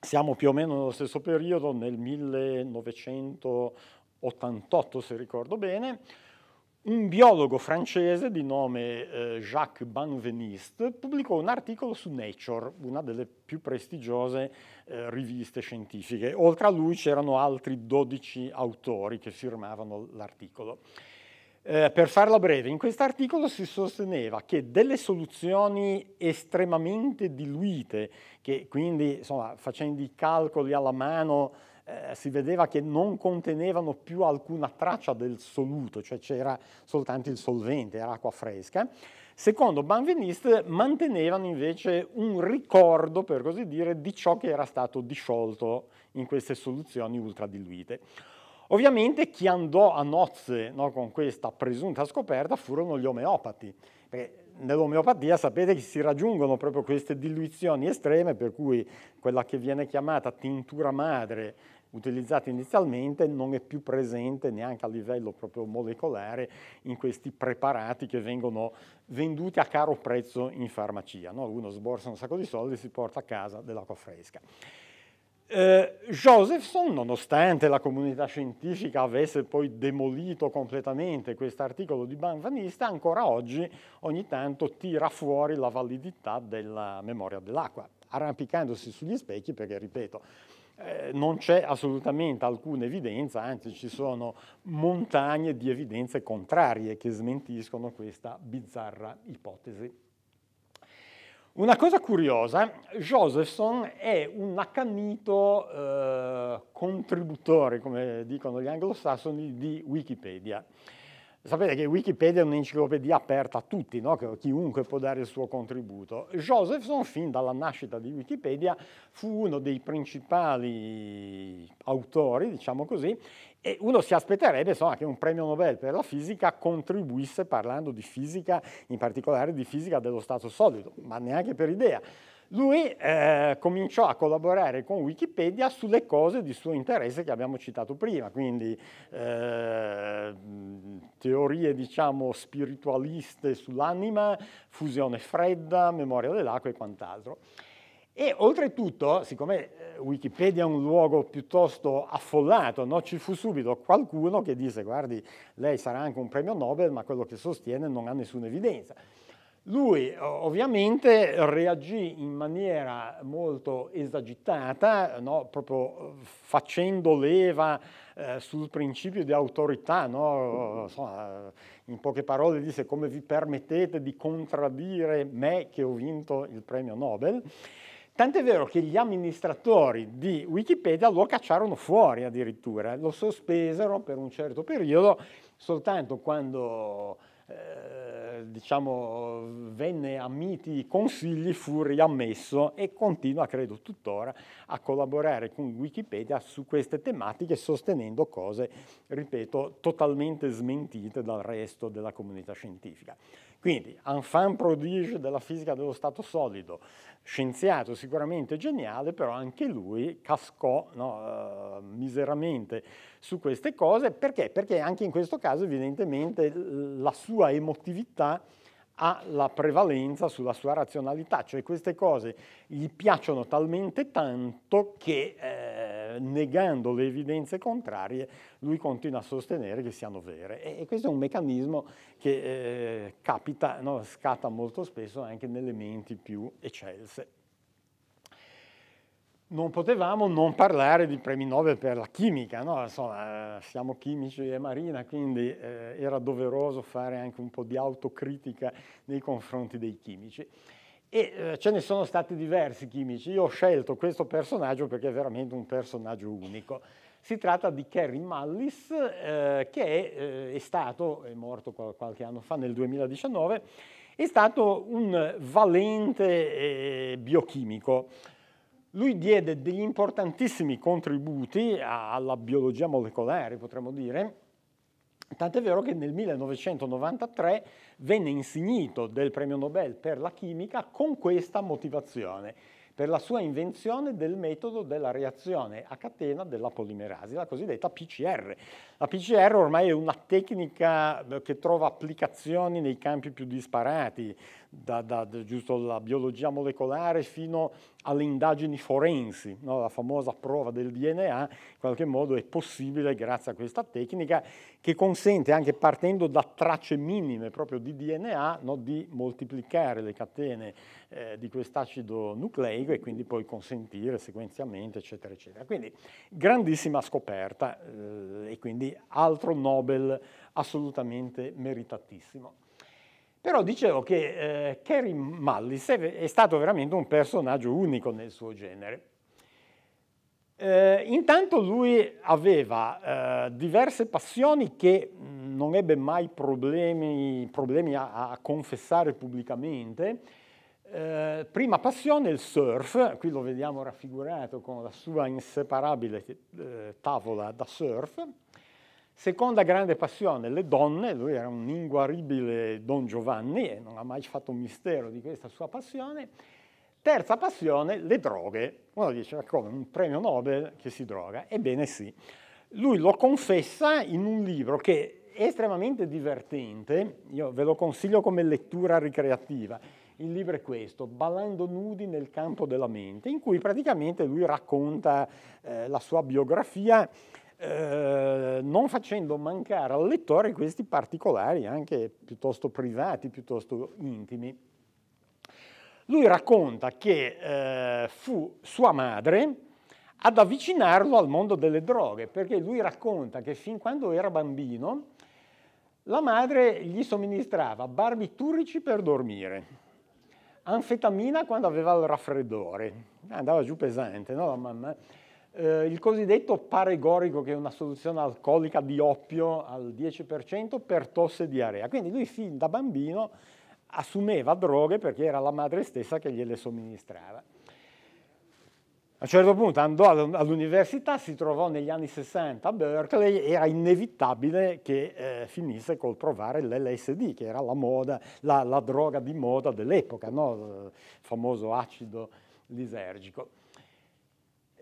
Speaker 3: Siamo più o meno nello stesso periodo, nel 1988 se ricordo bene, un biologo francese di nome eh, Jacques Banveniste pubblicò un articolo su Nature, una delle più prestigiose eh, riviste scientifiche. Oltre a lui c'erano altri 12 autori che firmavano l'articolo. Eh, per farla breve, in questo articolo si sosteneva che delle soluzioni estremamente diluite, che quindi insomma, facendo i calcoli alla mano eh, si vedeva che non contenevano più alcuna traccia del soluto, cioè c'era soltanto il solvente, era acqua fresca. Secondo Banveniste mantenevano invece un ricordo, per così dire, di ciò che era stato disciolto in queste soluzioni ultradiluite. Ovviamente chi andò a nozze no, con questa presunta scoperta furono gli omeopati, perché nell'omeopatia sapete che si raggiungono proprio queste diluizioni estreme, per cui quella che viene chiamata tintura madre utilizzata inizialmente non è più presente neanche a livello proprio molecolare in questi preparati che vengono venduti a caro prezzo in farmacia. No? Uno sborsa un sacco di soldi e si porta a casa dell'acqua fresca. Eh, Josephson, nonostante la comunità scientifica avesse poi demolito completamente questo articolo di Banvanista, ancora oggi ogni tanto tira fuori la validità della memoria dell'acqua, arrampicandosi sugli specchi perché, ripeto, eh, non c'è assolutamente alcuna evidenza, anzi ci sono montagne di evidenze contrarie che smentiscono questa bizzarra ipotesi. Una cosa curiosa, Josephson è un accanito eh, contributore, come dicono gli anglosassoni, di Wikipedia. Sapete che Wikipedia è un'enciclopedia aperta a tutti, no? chiunque può dare il suo contributo. Josephson, fin dalla nascita di Wikipedia, fu uno dei principali autori, diciamo così, e uno si aspetterebbe insomma, che un premio Nobel per la fisica contribuisse parlando di fisica, in particolare di fisica dello stato solido, ma neanche per idea. Lui eh, cominciò a collaborare con Wikipedia sulle cose di suo interesse che abbiamo citato prima, quindi eh, teorie diciamo spiritualiste sull'anima, fusione fredda, memoria dell'acqua e quant'altro. E oltretutto, siccome eh, Wikipedia è un luogo piuttosto affollato, no? ci fu subito qualcuno che disse guardi, lei sarà anche un premio Nobel, ma quello che sostiene non ha nessuna evidenza. Lui ovviamente reagì in maniera molto esagitata, no? proprio facendo leva eh, sul principio di autorità, no? Insomma, in poche parole disse come vi permettete di contraddire me che ho vinto il premio Nobel. Tant'è vero che gli amministratori di Wikipedia lo cacciarono fuori addirittura, lo sospesero per un certo periodo, soltanto quando eh, diciamo, venne a miti consigli, fu riammesso e continua, credo tuttora, a collaborare con Wikipedia su queste tematiche sostenendo cose, ripeto, totalmente smentite dal resto della comunità scientifica. Quindi, enfant prodige della fisica dello stato solido, scienziato sicuramente geniale, però anche lui cascò no, uh, miseramente su queste cose. Perché? Perché anche in questo caso evidentemente la sua emotività ha la prevalenza sulla sua razionalità, cioè queste cose gli piacciono talmente tanto che eh, negando le evidenze contrarie lui continua a sostenere che siano vere e, e questo è un meccanismo che eh, capita, no, scatta molto spesso anche nelle menti più eccelse. Non potevamo non parlare di premi Nobel per la chimica, no? Insomma, siamo chimici e Marina, quindi eh, era doveroso fare anche un po' di autocritica nei confronti dei chimici. E eh, ce ne sono stati diversi chimici, io ho scelto questo personaggio perché è veramente un personaggio unico. Si tratta di Kerry Mullis, eh, che è, eh, è, stato, è morto qualche anno fa, nel 2019, è stato un valente eh, biochimico. Lui diede degli importantissimi contributi alla biologia molecolare, potremmo dire, tant'è vero che nel 1993 venne insignito del premio Nobel per la chimica con questa motivazione per la sua invenzione del metodo della reazione a catena della polimerasi, la cosiddetta PCR. La PCR ormai è una tecnica eh, che trova applicazioni nei campi più disparati, da, da, giusto la biologia molecolare fino alle indagini forensi, no? la famosa prova del DNA, in qualche modo è possibile grazie a questa tecnica che consente anche partendo da tracce minime proprio di DNA no? di moltiplicare le catene eh, di quest'acido nucleico e quindi poi consentire sequenziamento eccetera eccetera. Quindi grandissima scoperta eh, e quindi altro Nobel assolutamente meritatissimo. Però dicevo che eh, Kerry Mullis è, stato veramente un personaggio unico nel suo genere. Eh, intanto lui aveva eh, diverse passioni che non ebbe mai problemi, problemi a, a, confessare pubblicamente. Eh, prima passione il surf, qui lo vediamo raffigurato con la sua inseparabile eh, tavola da surf, Seconda grande passione, le donne, lui era un inguaribile Don Giovanni e non ha mai fatto un mistero di questa sua passione. Terza passione, le droghe. Uno dice, ma come, un premio Nobel che si droga? Ebbene sì. Lui lo confessa in un libro che è estremamente divertente, io ve lo consiglio come lettura ricreativa. Il libro è questo, Ballando nudi nel campo della mente, in cui praticamente lui racconta eh, la sua biografia eh, non facendo mancare al lettore questi particolari anche piuttosto privati, piuttosto intimi. Lui racconta che eh, fu sua madre ad avvicinarlo al mondo delle droghe, perché lui racconta che fin quando era bambino la madre gli somministrava barbiturici per dormire, anfetamina quando aveva il raffreddore, andava giù pesante, no la mamma? Eh, il cosiddetto paregorico, che è una soluzione alcolica di oppio al 10% per tosse e diarrea. Quindi lui fin da bambino assumeva droghe perché era la madre stessa che gliele somministrava. A un certo punto andò all'università, si trovò negli anni 60 a Berkeley, era inevitabile che eh, finisse col provare l'LSD, che era la, moda, la, la droga di moda dell'epoca, no? il famoso acido lisergico.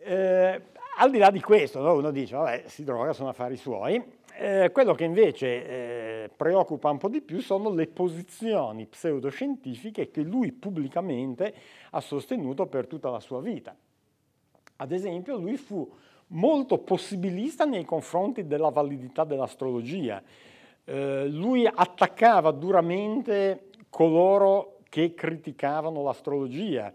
Speaker 3: Eh, al di là di questo, no? uno dice, vabbè, si droga, sono affari suoi. Eh, quello che invece eh, preoccupa un po' di più sono le posizioni pseudoscientifiche che lui pubblicamente ha sostenuto per tutta la sua vita. Ad esempio, lui fu molto possibilista nei confronti della validità dell'astrologia. Eh, lui attaccava duramente coloro che criticavano l'astrologia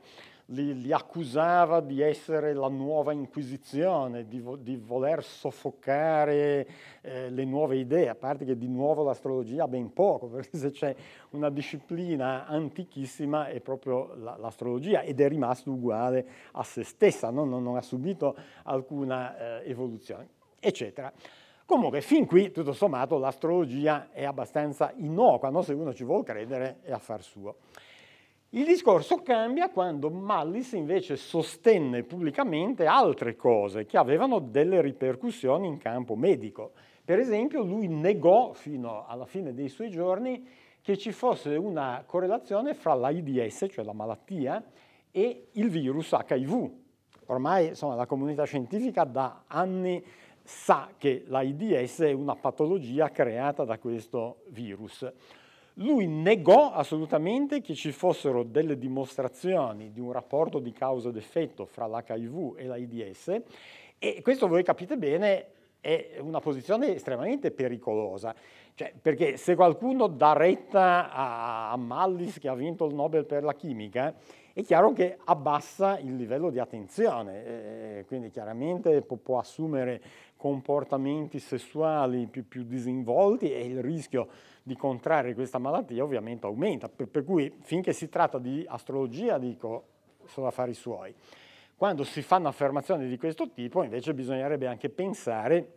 Speaker 3: li, li, accusava di essere la nuova Inquisizione, di, vo, di voler soffocare eh, le nuove idee, a parte che di nuovo l'astrologia ha ben poco, perché se c'è una disciplina antichissima è proprio la, l'astrologia ed è rimasta uguale a se stessa, no? non, non, ha subito alcuna eh, evoluzione, eccetera. Comunque, fin qui, tutto sommato, l'astrologia è abbastanza innocua, no? se uno ci vuole credere è affar suo. Il discorso cambia quando Mallis invece sostenne pubblicamente altre cose che avevano delle ripercussioni in campo medico. Per esempio, lui negò fino alla fine dei suoi giorni che ci fosse una correlazione fra l'AIDS, cioè la malattia, e il virus HIV. Ormai insomma, la comunità scientifica da anni sa che l'AIDS è una patologia creata da questo virus. Lui negò assolutamente che ci fossero delle dimostrazioni di un rapporto di causa ed effetto fra l'HIV e l'AIDS e questo voi capite bene è una posizione estremamente pericolosa, cioè, perché se qualcuno dà retta a, Mallis che ha vinto il Nobel per la chimica è chiaro che abbassa il livello di attenzione, eh, quindi chiaramente può, può, assumere comportamenti sessuali più, più, disinvolti e il rischio di contrarre questa malattia ovviamente aumenta, per, per cui finché si tratta di astrologia dico sono affari suoi. Quando si fanno affermazioni di questo tipo invece bisognerebbe anche pensare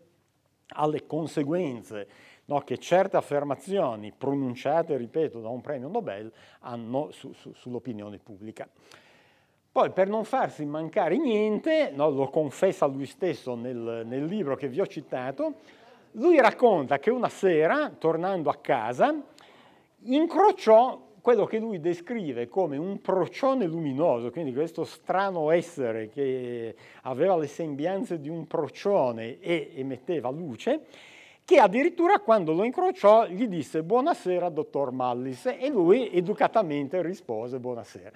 Speaker 3: alle conseguenze no, che certe affermazioni pronunciate, ripeto, da un premio Nobel hanno su, su, sull'opinione pubblica. Poi per non farsi mancare niente, no, lo confessa lui stesso nel, nel libro che vi ho citato, lui racconta che una sera, tornando a casa, incrociò quello che lui descrive come un procione luminoso, quindi questo strano essere che aveva le sembianze di un procione e emetteva luce, che addirittura quando lo incrociò gli disse buonasera dottor Mallis e lui educatamente rispose buonasera.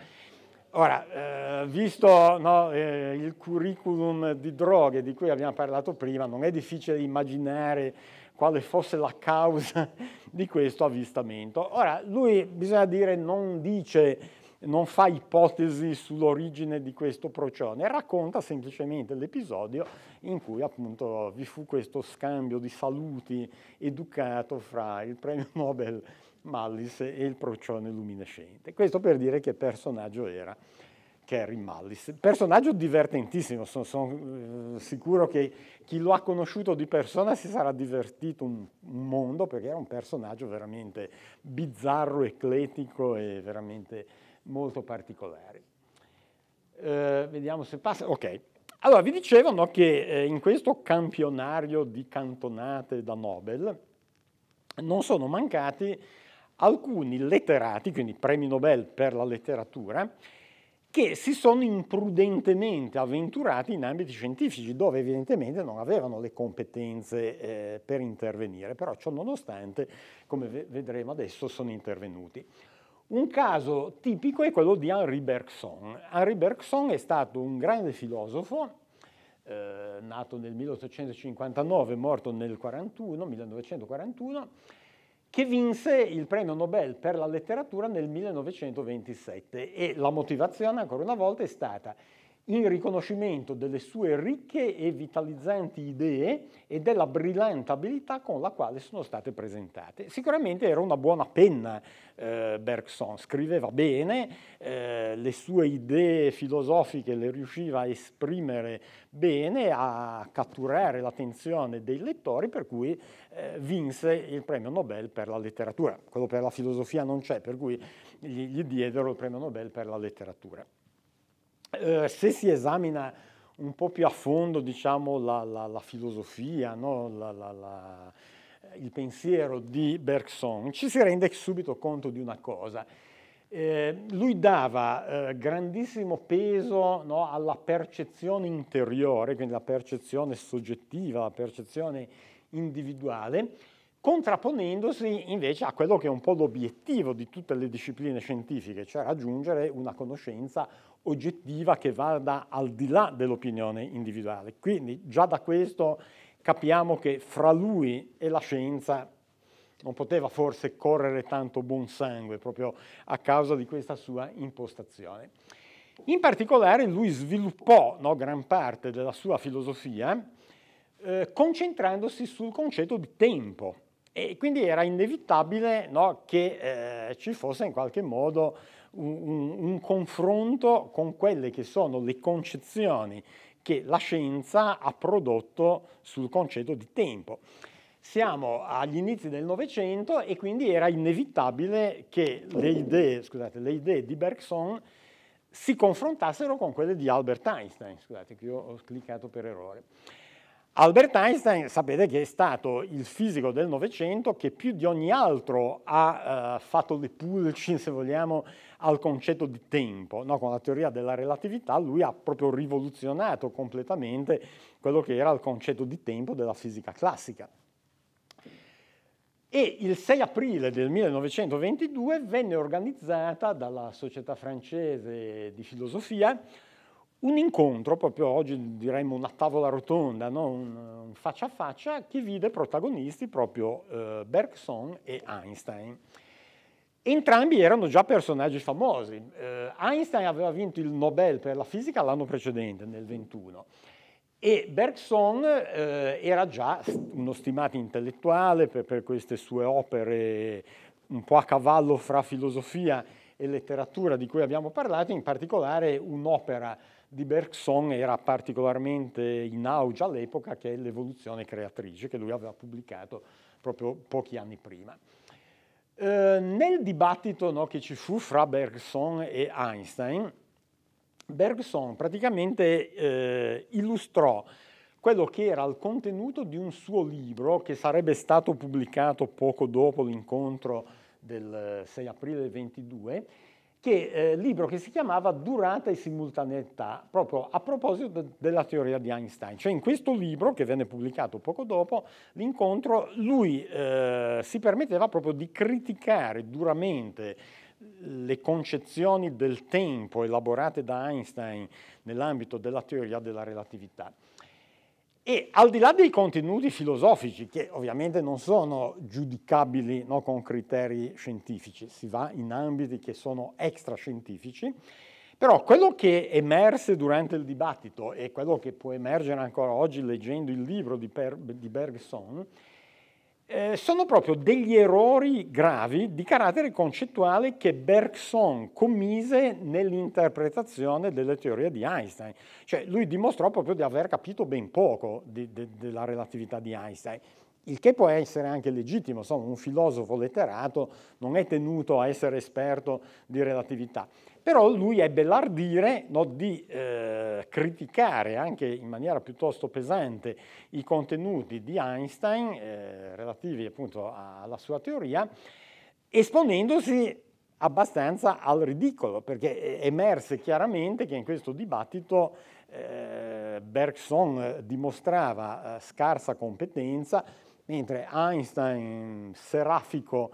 Speaker 3: Ora, eh, visto no, eh, il curriculum di droghe di cui abbiamo parlato prima, non è difficile immaginare quale fosse la causa di questo avvistamento. Ora, lui, bisogna dire, non dice non fa ipotesi sull'origine di questo procione, racconta semplicemente l'episodio in cui appunto vi fu questo scambio di saluti educato fra il premio Nobel Mallis e il procione luminescente. Questo per dire che personaggio era. Kerry Mallis. Personaggio divertentissimo, sono, sono eh, sicuro che chi lo ha conosciuto di persona si sarà divertito un, un, mondo perché era un personaggio veramente bizzarro, ecletico e veramente molto particolare. Eh, vediamo se passa. Ok. Allora, vi dicevano che eh, in questo campionario di cantonate da Nobel non sono mancati alcuni letterati, quindi premi Nobel per la letteratura, che si sono imprudentemente avventurati in ambiti scientifici dove evidentemente non avevano le competenze eh, per intervenire, però ciò nonostante, come vedremo adesso, sono intervenuti. Un caso tipico è quello di Henri Bergson. Henri Bergson è stato un grande filosofo, eh, nato nel 1859, morto nel 41, 1941, che vinse il premio Nobel per la letteratura nel 1927 e la motivazione ancora una volta è stata in riconoscimento delle sue ricche e vitalizzanti idee e della brillante abilità con la quale sono state presentate. Sicuramente era una buona penna eh, Bergson, scriveva bene, eh, le sue idee filosofiche le riusciva a esprimere bene, a catturare l'attenzione dei lettori, per cui eh, vinse il premio Nobel per la letteratura. Quello per la filosofia non c'è, per cui gli, gli diedero il premio Nobel per la letteratura. Eh, se si esamina un po' più a fondo diciamo, la, la, la filosofia, no? la, il pensiero di Bergson, ci si rende subito conto di una cosa. Eh, lui dava eh, grandissimo peso no, alla percezione interiore, quindi la percezione soggettiva, la percezione individuale, contrapponendosi invece a quello che è un po' l'obiettivo di tutte le discipline scientifiche, cioè raggiungere una conoscenza oggettiva che vada al di là dell'opinione individuale. Quindi già da questo capiamo che fra lui e la scienza non poteva forse correre tanto buon sangue proprio a causa di questa sua impostazione. In particolare lui sviluppò no, gran parte della sua filosofia eh, concentrandosi sul concetto di tempo e quindi era inevitabile no, che eh, ci fosse in qualche modo un, un, confronto con quelle che sono le concezioni che la scienza ha prodotto sul concetto di tempo. Siamo agli inizi del Novecento e quindi era inevitabile che le idee, scusate, le idee di Bergson si confrontassero con quelle di Albert Einstein. Scusate che io ho cliccato per errore. Albert Einstein sapete che è stato il fisico del Novecento che più di ogni altro ha uh, fatto le pulci, se vogliamo, al concetto di tempo. No? Con la teoria della relatività lui ha proprio rivoluzionato completamente quello che era il concetto di tempo della fisica classica. E il 6 aprile del 1922 venne organizzata dalla Società francese di filosofia un incontro, proprio oggi diremmo una tavola rotonda, no? un, un, faccia a faccia, che vide protagonisti proprio eh, Bergson e Einstein. Entrambi erano già personaggi famosi. Eh, Einstein aveva vinto il Nobel per la fisica l'anno precedente, nel 21, e Bergson eh, era già uno stimato intellettuale per, per, queste sue opere un po' a cavallo fra filosofia e letteratura di cui abbiamo parlato, in particolare un'opera di Bergson era particolarmente in auge all'epoca, che è l'evoluzione creatrice, che lui aveva pubblicato proprio pochi anni prima. Eh, nel dibattito no, che ci fu fra Bergson e Einstein, Bergson praticamente eh, illustrò quello che era il contenuto di un suo libro che sarebbe stato pubblicato poco dopo l'incontro del 6 aprile 22, che, eh, libro che si chiamava Durata e simultaneità, proprio a proposito de della teoria di Einstein. Cioè in questo libro, che venne pubblicato poco dopo l'incontro, lui eh, si permetteva proprio di criticare duramente le concezioni del tempo elaborate da Einstein nell'ambito della teoria della relatività. E al di là dei contenuti filosofici, che ovviamente non sono giudicabili no, con criteri scientifici, si va in ambiti che sono extrascientifici, però quello che emerse durante il dibattito e quello che può emergere ancora oggi leggendo il libro di, per, di Bergson eh, sono proprio degli errori gravi di carattere concettuale che Bergson commise nell'interpretazione delle teorie di Einstein. Cioè lui dimostrò proprio di aver capito ben poco di, de, della relatività di Einstein, il che può essere anche legittimo, insomma un filosofo letterato non è tenuto a essere esperto di relatività però lui ebbe l'ardire no, di eh, criticare anche in maniera piuttosto pesante i contenuti di Einstein eh, relativi appunto alla sua teoria, esponendosi abbastanza al ridicolo, perché emerse chiaramente che in questo dibattito eh, Bergson dimostrava eh, scarsa competenza, mentre Einstein, serafico,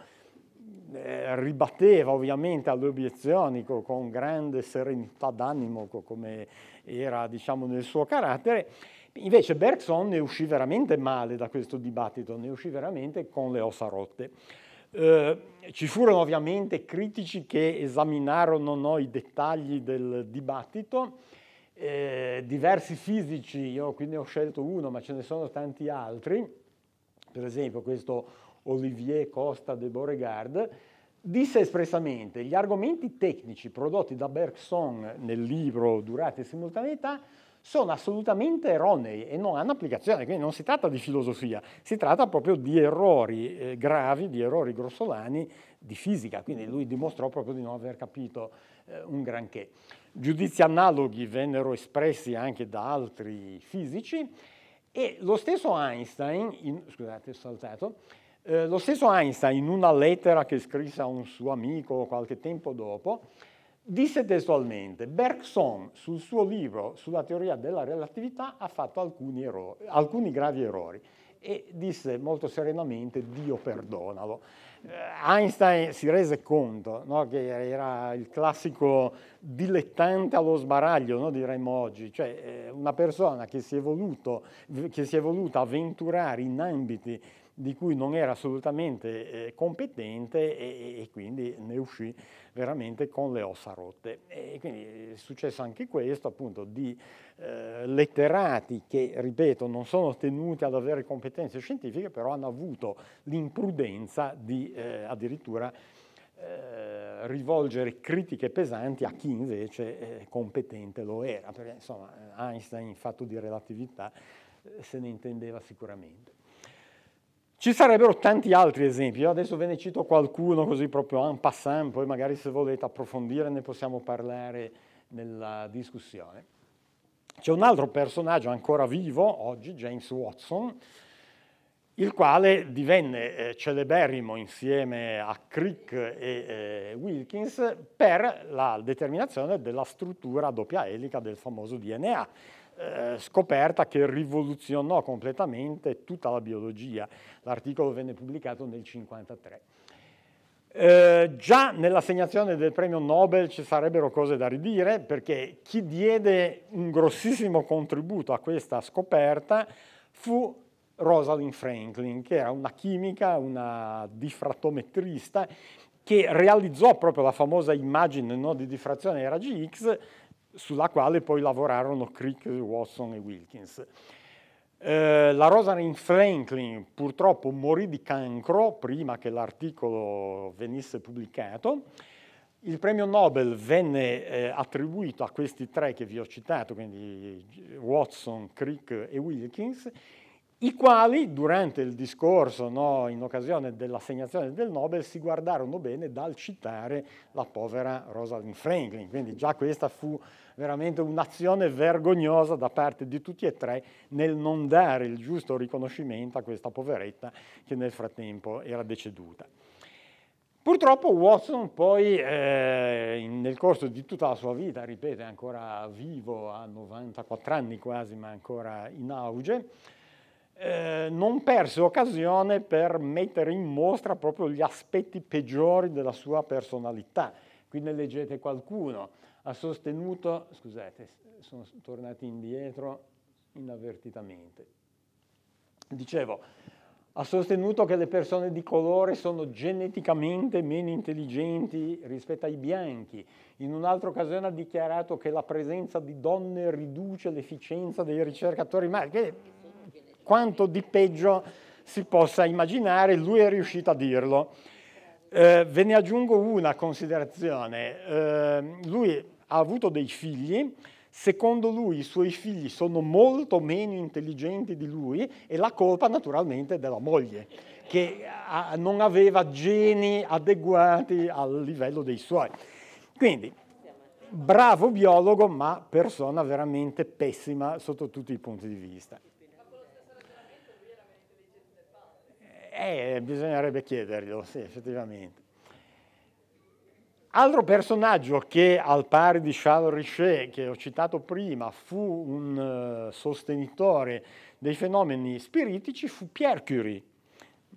Speaker 3: eh, ribatteva ovviamente alle obiezioni con, grande serenità d'animo come era diciamo, nel suo carattere, invece Bergson ne uscì veramente male da questo dibattito, ne uscì veramente con le ossa rotte. Eh, ci furono ovviamente critici che esaminarono no, i dettagli del dibattito, eh, diversi fisici, io qui ne ho scelto uno, ma ce ne sono tanti altri, per esempio questo Olivier Costa de Beauregard, disse espressamente gli argomenti tecnici prodotti da Bergson nel libro Durate e simultaneità sono assolutamente erronei e non hanno applicazione, quindi non si tratta di filosofia, si tratta proprio di errori eh, gravi, di errori grossolani di fisica, quindi lui dimostrò proprio di non aver capito eh, un granché. Giudizi analoghi vennero espressi anche da altri fisici e lo stesso Einstein, in, scusate ho saltato, eh, lo stesso Einstein, in una lettera che scrisse a un suo amico qualche tempo dopo, disse testualmente, Bergson sul suo libro sulla teoria della relatività ha fatto alcuni, errori, alcuni gravi errori e disse molto serenamente Dio perdonalo. Eh, Einstein si rese conto no, che era il classico dilettante allo sbaraglio, no, diremmo oggi, cioè eh, una persona che si, voluto, che si, è voluta avventurare in ambiti di cui non era assolutamente eh, competente e, e, quindi ne uscì veramente con le ossa rotte. E quindi è successo anche questo, appunto, di eh, letterati che, ripeto, non sono tenuti ad avere competenze scientifiche, però hanno avuto l'imprudenza di eh, addirittura eh, rivolgere critiche pesanti a chi invece eh, competente lo era, perché insomma Einstein in fatto di relatività eh, se ne intendeva sicuramente. Ci sarebbero tanti altri esempi, adesso ve ne cito qualcuno così proprio en passant, poi magari se volete approfondire ne possiamo parlare nella discussione. C'è un altro personaggio ancora vivo oggi, James Watson, il quale divenne eh, celeberrimo insieme a Crick e eh, Wilkins per la determinazione della struttura a doppia elica del famoso DNA eh, scoperta che rivoluzionò completamente tutta la biologia. L'articolo venne pubblicato nel 1953. Eh, già nell'assegnazione del premio Nobel ci sarebbero cose da ridire perché chi diede un grossissimo contributo a questa scoperta fu Rosalind Franklin, che era una chimica, una difrattometrista che realizzò proprio la famosa immagine no, di diffrazione ai raggi X, sulla quale poi lavorarono Crick, Watson e Wilkins. Eh, la Rosalind Franklin purtroppo morì di cancro prima che l'articolo venisse pubblicato. Il premio Nobel venne eh, attribuito a questi tre che vi ho citato, quindi Watson, Crick e Wilkins, i quali durante il discorso no, in occasione dell'assegnazione del Nobel si guardarono bene dal citare la povera Rosalind Franklin, quindi già questa fu veramente un'azione vergognosa da parte di tutti e tre nel non dare il giusto riconoscimento a questa poveretta che nel frattempo era deceduta. Purtroppo Watson poi eh, nel corso di tutta la sua vita, ripeto, è ancora vivo, ha 94 anni quasi, ma ancora in auge, eh, non perse occasione per mettere in mostra proprio gli aspetti peggiori della sua personalità. Qui ne leggete qualcuno. Ha sostenuto, scusate, sono tornati indietro inavvertitamente. Dicevo, ha sostenuto che le persone di colore sono geneticamente meno intelligenti rispetto ai bianchi. In un'altra occasione ha dichiarato che la presenza di donne riduce l'efficienza dei ricercatori maschi quanto di peggio si possa immaginare, lui è riuscito a dirlo. Eh, ve ne aggiungo una considerazione, eh, lui ha avuto dei figli, secondo lui i suoi figli sono molto meno intelligenti di lui e la colpa naturalmente è della moglie, che ha, non aveva geni adeguati al livello dei suoi. Quindi, bravo biologo, ma persona veramente pessima sotto tutti i punti di vista. Eh, bisognerebbe chiederglielo, sì, effettivamente. Altro personaggio che, al pari di Charles Richet, che ho citato prima, fu un uh, sostenitore dei fenomeni spiritici, fu Pierre Curie,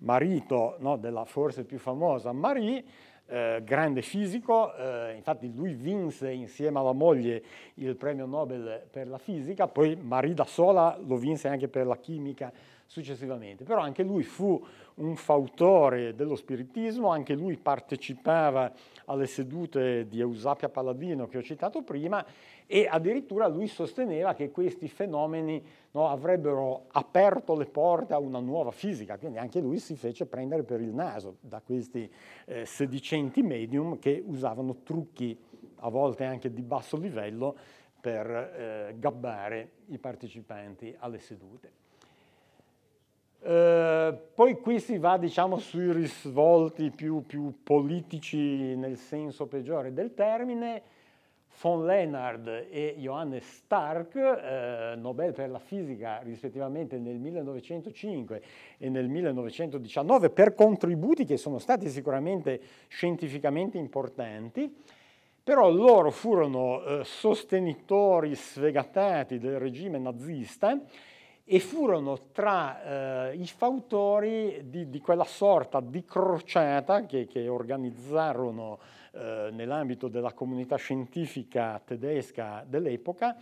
Speaker 3: marito no, della forse più famosa Marie, eh, grande fisico, eh, infatti lui vinse insieme alla moglie il premio Nobel per la fisica, poi Marie da sola lo vinse anche per la chimica successivamente, però anche lui fu un fautore dello spiritismo, anche lui partecipava alle sedute di Eusapia Palladino che ho citato prima e addirittura lui sosteneva che questi fenomeni no, avrebbero aperto le porte a una nuova fisica, quindi anche lui si fece prendere per il naso da questi eh, sedicenti medium che usavano trucchi a volte anche di basso livello per eh, gabbare i partecipanti alle sedute. Eh, poi qui si va diciamo, sui risvolti più, più, politici nel senso peggiore del termine. Von Leonard e Johannes Stark, eh, Nobel per la fisica rispettivamente nel 1905 e nel 1919, per contributi che sono stati sicuramente scientificamente importanti, però loro furono eh, sostenitori sfegatati del regime nazista e furono tra eh, i fautori di, di, quella sorta di crociata che, che organizzarono eh, nell'ambito della comunità scientifica tedesca dell'epoca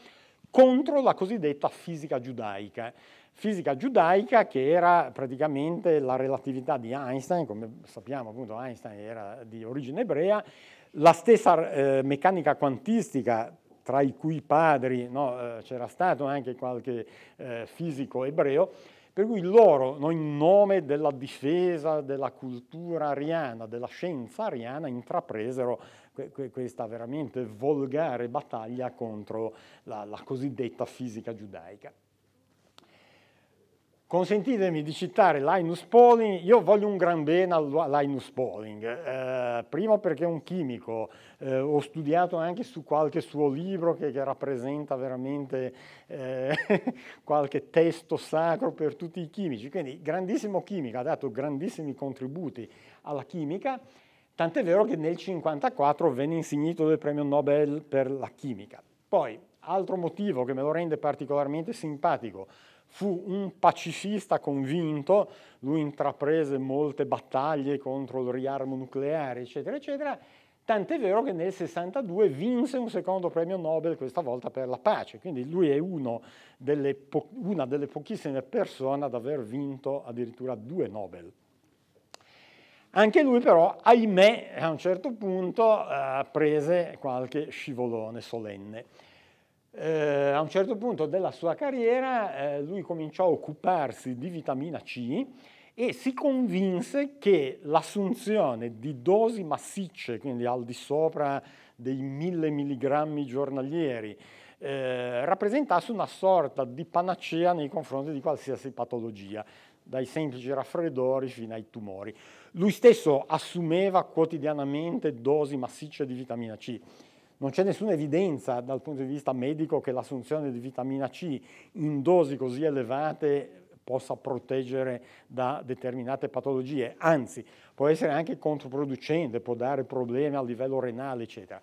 Speaker 3: contro la cosiddetta fisica giudaica. Fisica giudaica che era praticamente la relatività di Einstein, come sappiamo appunto Einstein era di origine ebrea, la stessa eh, meccanica quantistica tra i cui padri no, eh, c'era stato anche qualche eh, fisico ebreo, per cui loro, no, in nome della difesa della cultura ariana, della scienza ariana, intrapresero que- que- questa veramente volgare battaglia contro la, la cosiddetta fisica giudaica. Consentitemi di citare Linus Pauling, io voglio un gran bene a Linus Pauling, eh, primo perché è un chimico, eh, ho studiato anche su qualche suo libro che, che rappresenta veramente eh, qualche testo sacro per tutti i chimici, quindi grandissimo chimico, ha dato grandissimi contributi alla chimica, tant'è vero che nel 1954 venne insignito del premio Nobel per la chimica. Poi, altro motivo che me lo rende particolarmente simpatico, fu un pacifista convinto, lui intraprese molte battaglie contro il riarmo nucleare, eccetera, eccetera, tant'è vero che nel 62 vinse un secondo premio Nobel, questa volta per la pace, quindi lui è delle una delle pochissime persone ad aver vinto addirittura due Nobel. Anche lui però, ahimè, a un certo punto eh, prese qualche scivolone solenne. Eh, a un certo punto della sua carriera eh, lui cominciò a occuparsi di vitamina C e si convinse che l'assunzione di dosi massicce, quindi al di sopra dei mille milligrammi giornalieri, eh, rappresentasse una sorta di panacea nei confronti di qualsiasi patologia, dai semplici raffreddori fino ai tumori. Lui stesso assumeva quotidianamente dosi massicce di vitamina C. Non c'è nessuna evidenza dal punto di vista medico che l'assunzione di vitamina C in dosi così elevate possa proteggere da determinate patologie, anzi può essere anche controproducente, può dare problemi a livello renale, eccetera.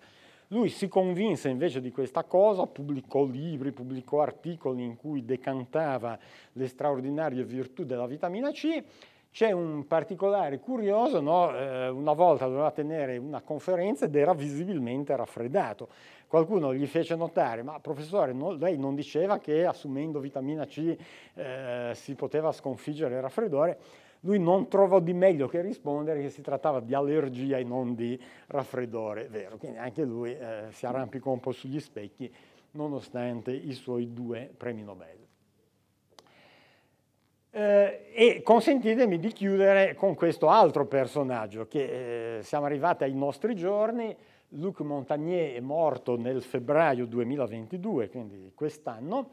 Speaker 3: Lui si convinse invece di questa cosa, pubblicò libri, pubblicò articoli in cui decantava le straordinarie virtù della vitamina C. C'è un particolare curioso, no? eh, una volta doveva tenere una conferenza ed era visibilmente raffreddato. Qualcuno gli fece notare, ma professore, no, lei non diceva che assumendo vitamina C eh, si poteva sconfiggere il raffreddore? lui non trovò di meglio che rispondere che si trattava di allergia e non di raffreddore, vero, quindi anche lui eh, si arrampicò un po' sugli specchi nonostante i suoi due premi Nobel. Eh, e consentitemi di chiudere con questo altro personaggio che eh, siamo arrivati ai nostri giorni, Luc Montagnier è morto nel febbraio 2022, quindi quest'anno,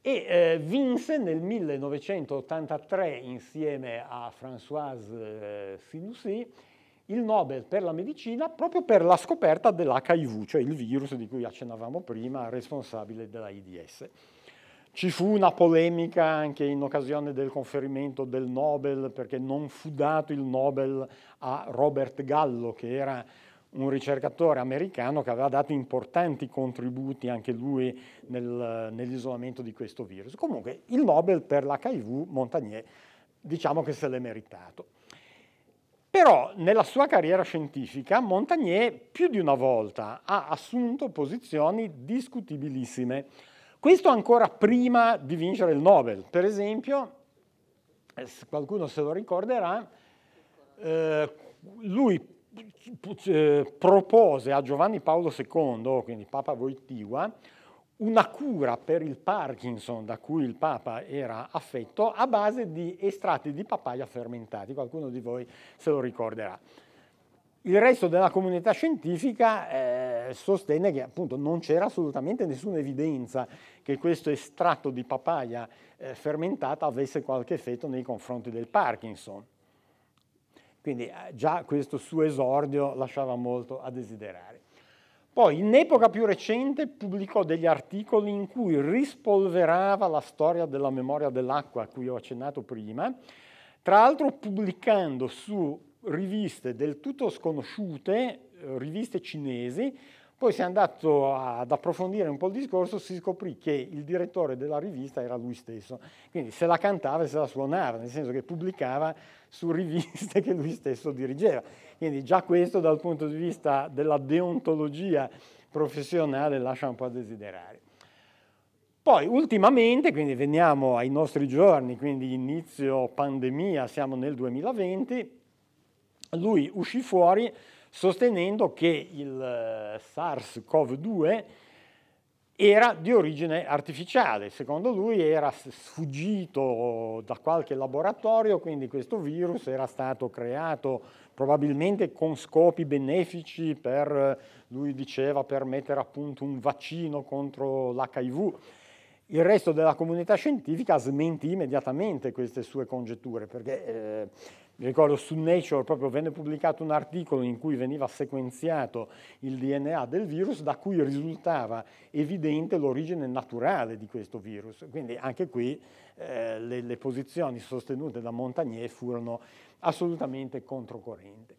Speaker 3: e eh, vinse nel 1983 insieme a Françoise eh, Sinoussi il Nobel per la medicina proprio per la scoperta dell'HIV, cioè il virus di cui accennavamo prima, responsabile dell'AIDS. Ci fu una polemica anche in occasione del conferimento del Nobel perché non fu dato il Nobel a Robert Gallo, che era un ricercatore americano che aveva dato importanti contributi anche lui nel, nell'isolamento di questo virus. Comunque il Nobel per l'HIV Montagnier diciamo che se l'è meritato. Però nella sua carriera scientifica Montagnier più di una volta ha assunto posizioni discutibilissime. Questo ancora prima di vincere il Nobel. Per esempio, eh, qualcuno se lo ricorderà, eh, lui eh, propose a Giovanni Paolo II, quindi Papa Wojtyła, una cura per il Parkinson da cui il Papa era affetto a base di estratti di papaya fermentati, qualcuno di voi se lo ricorderà. Il resto della comunità scientifica eh, sostenne che appunto non c'era assolutamente nessuna evidenza che questo estratto di papaya eh, fermentata avesse qualche effetto nei confronti del Parkinson. Quindi eh, già questo suo esordio lasciava molto a desiderare. Poi in epoca più recente pubblicò degli articoli in cui rispolverava la storia della memoria dell'acqua a cui ho accennato prima, tra l'altro pubblicando su riviste del tutto sconosciute, eh, riviste cinesi, poi si è andato ad approfondire un po' il discorso, si scoprì che il direttore della rivista era lui stesso, quindi se la cantava e se la suonava, nel senso che pubblicava su riviste che lui stesso dirigeva. Quindi già questo dal punto di vista della deontologia professionale lascia un po' a desiderare. Poi ultimamente, quindi veniamo ai nostri giorni, quindi inizio pandemia, siamo nel 2020, lui uscì fuori sostenendo che il eh, SARS-CoV-2 era di origine artificiale. Secondo lui era sfuggito da qualche laboratorio, quindi questo virus era stato creato probabilmente con scopi benefici per, lui diceva, per mettere a punto un vaccino contro l'HIV. Il resto della comunità scientifica smentì immediatamente queste sue congetture, perché eh, mi ricordo su Nature proprio venne pubblicato un articolo in cui veniva sequenziato il DNA del virus da cui risultava evidente l'origine naturale di questo virus. Quindi anche qui eh, le, le, posizioni sostenute da Montagnier furono assolutamente controcorrente.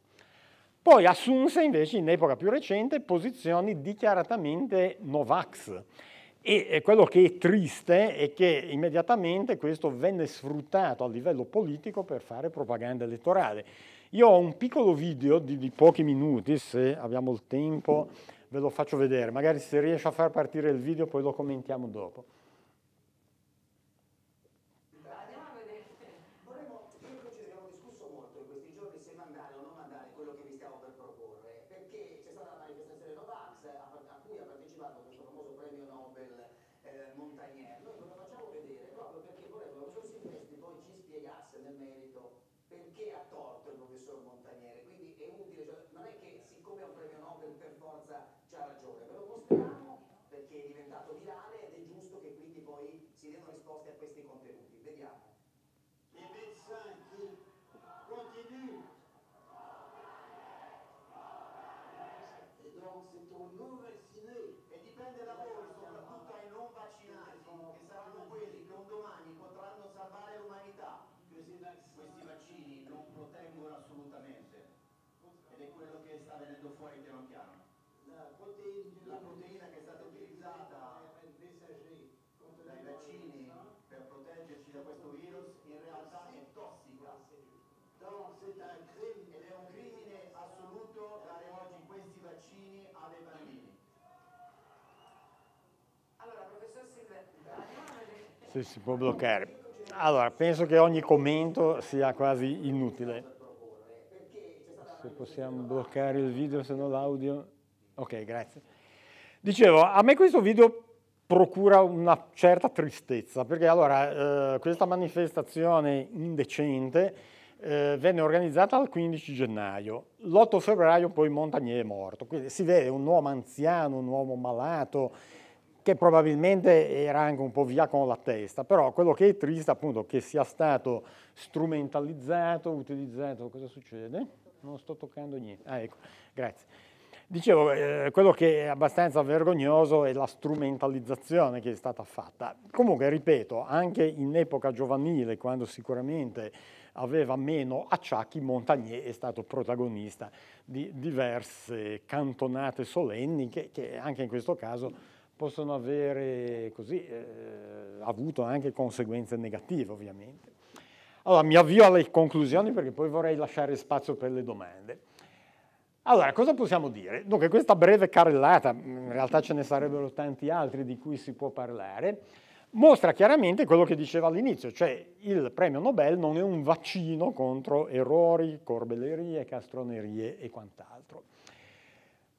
Speaker 3: Poi assunse invece in epoca più recente posizioni dichiaratamente Novax e quello che è triste è che immediatamente questo venne sfruttato a livello politico per fare propaganda elettorale. Io ho un piccolo video di, di pochi minuti, se abbiamo il tempo ve lo faccio vedere, magari se riesce a far partire il video poi lo commentiamo dopo.
Speaker 4: Andiamo a vedere. Vorremmo, io e Croce abbiamo discusso molto in questi giorni insieme a me E dipende da voi, soprattutto ai non vaccinati, che saranno quelli che un domani potranno salvare l'umanità. Questi vaccini non proteggono assolutamente. Ed è quello che sta venendo fuori piano piano. La proteina che è stata utilizzata dai vaccini per proteggerci da questo virus in realtà è tossica. Ed è un crimine assoluto dare oggi questi vaccini ai bambini.
Speaker 5: Allora, professor Silvetti,
Speaker 3: Se si può bloccare. Allora, penso che ogni commento sia quasi inutile. Se possiamo bloccare il video, se no l'audio. Ok, grazie. Dicevo, a me questo video procura una certa tristezza, perché allora eh, questa manifestazione indecente eh, venne organizzata il 15 gennaio. L'8 febbraio poi Montagnier è morto, quindi si vede un uomo anziano, un uomo malato, che probabilmente era anche un po' via con la testa, però quello che è triste appunto che sia stato strumentalizzato, utilizzato, cosa succede? Non sto toccando niente, ah ecco, grazie. Dicevo, eh, quello che è abbastanza vergognoso è la strumentalizzazione che è stata fatta. Comunque, ripeto, anche in epoca giovanile, quando sicuramente aveva meno acciacchi, Montagnier è stato protagonista di diverse cantonate solenni che, che anche in questo caso possono avere così, eh, avuto anche conseguenze negative ovviamente. Allora mi avvio alle conclusioni perché poi vorrei lasciare spazio per le domande. Allora, cosa possiamo dire? Dunque, questa breve carrellata, in realtà ce ne sarebbero tanti altri di cui si può parlare, mostra chiaramente quello che dicevo all'inizio, cioè il premio Nobel non è un vaccino contro errori, corbellerie, castronerie e quant'altro.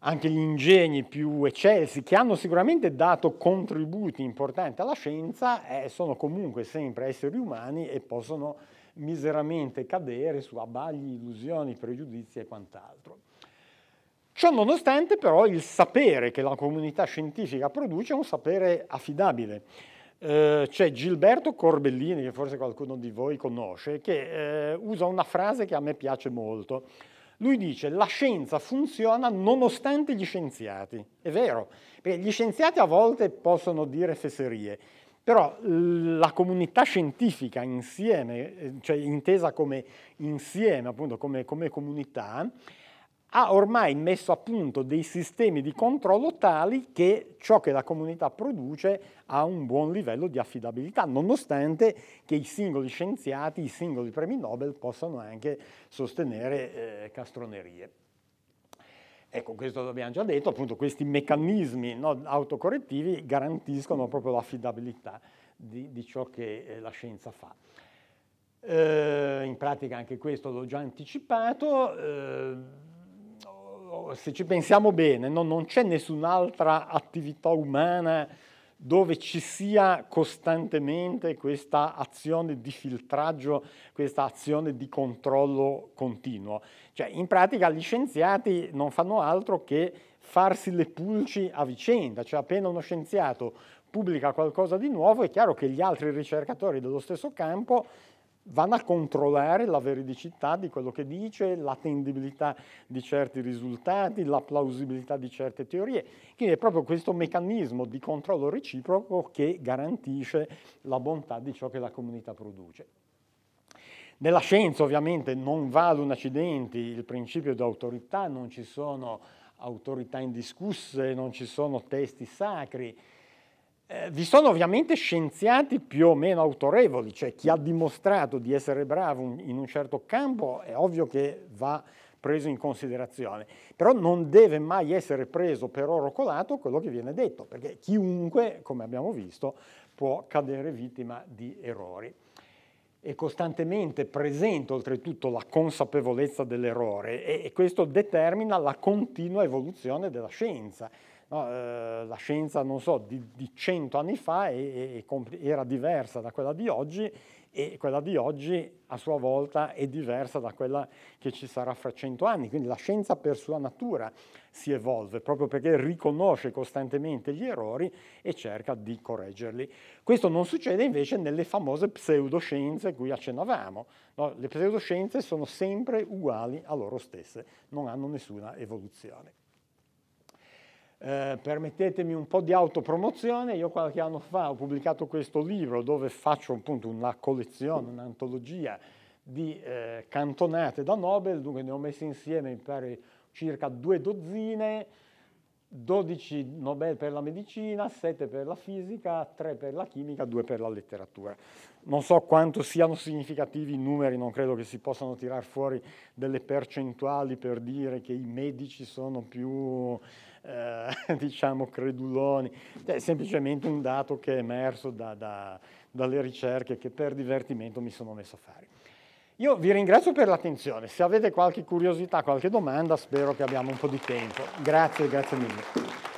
Speaker 3: Anche gli ingegni più eccelsi, che hanno sicuramente dato contributi importanti alla scienza, eh, sono comunque sempre esseri umani e possono miseramente cadere su abbagli, illusioni, pregiudizi e quant'altro. Ciò nonostante però il sapere che la comunità scientifica produce è un sapere affidabile. Eh, c'è Gilberto Corbellini, che forse qualcuno di voi conosce, che eh, usa una frase che a me piace molto. Lui dice la scienza funziona nonostante gli scienziati. È vero, perché gli scienziati a volte possono dire fesserie, però la comunità scientifica insieme, eh, cioè intesa come insieme, appunto come, come comunità, ha ormai messo a punto dei sistemi di controllo tali che ciò che la comunità produce ha un buon livello di affidabilità, nonostante che i singoli scienziati, i singoli premi Nobel possano anche sostenere eh, castronerie. Ecco, questo l'abbiamo già detto, appunto questi meccanismi no, autocorrettivi garantiscono proprio l'affidabilità di, di, ciò che eh, la scienza fa. Eh, in pratica anche questo l'ho già anticipato. Se ci pensiamo bene, no, non c'è nessun'altra attività umana dove ci sia costantemente questa azione di filtraggio, questa azione di controllo continuo. Cioè, in pratica gli scienziati non fanno altro che farsi le pulci a vicenda, cioè appena uno scienziato pubblica qualcosa di nuovo è chiaro che gli altri ricercatori dello stesso campo vanno a controllare la veridicità di quello che dice, l'attendibilità di certi risultati, la plausibilità di certe teorie. Quindi è proprio questo meccanismo di controllo reciproco che garantisce la bontà di ciò che la comunità produce. Nella scienza ovviamente non vale un accidente il principio di autorità, non ci sono autorità indiscusse, non ci sono testi sacri, eh, vi sono ovviamente scienziati più o meno autorevoli, cioè chi ha dimostrato di essere bravo in un certo campo è ovvio che va preso in considerazione, però non deve mai essere preso per oro colato quello che viene detto, perché chiunque, come abbiamo visto, può cadere vittima di errori. È costantemente presente oltretutto la consapevolezza dell'errore e questo determina la continua evoluzione della scienza. No, eh, la scienza, non so, di, 100 anni fa è, è, era diversa da quella di oggi e quella di oggi a sua volta è diversa da quella che ci sarà fra 100 anni. Quindi la scienza per sua natura si evolve proprio perché riconosce costantemente gli errori e cerca di correggerli. Questo non succede invece nelle famose pseudoscienze cui accennavamo. No, le pseudoscienze sono sempre uguali a loro stesse, non hanno nessuna evoluzione. Eh, permettetemi un po' di autopromozione, io qualche anno fa ho pubblicato questo libro dove faccio appunto una collezione, un'antologia di eh, cantonate da Nobel, dunque ne ho messe insieme mi pare circa due dozzine, 12 Nobel per la medicina, 7 per la fisica, 3 per la chimica, 2 per la letteratura. Non so quanto siano significativi i numeri, non credo che si possano tirar fuori delle percentuali per dire che i medici sono più, eh, diciamo, creduloni. È semplicemente un dato che è emerso da, da, dalle ricerche che per divertimento mi sono messo a fare. Io vi ringrazio per l'attenzione, se avete qualche curiosità, qualche domanda, spero che abbiamo un po' di tempo. Grazie, grazie mille.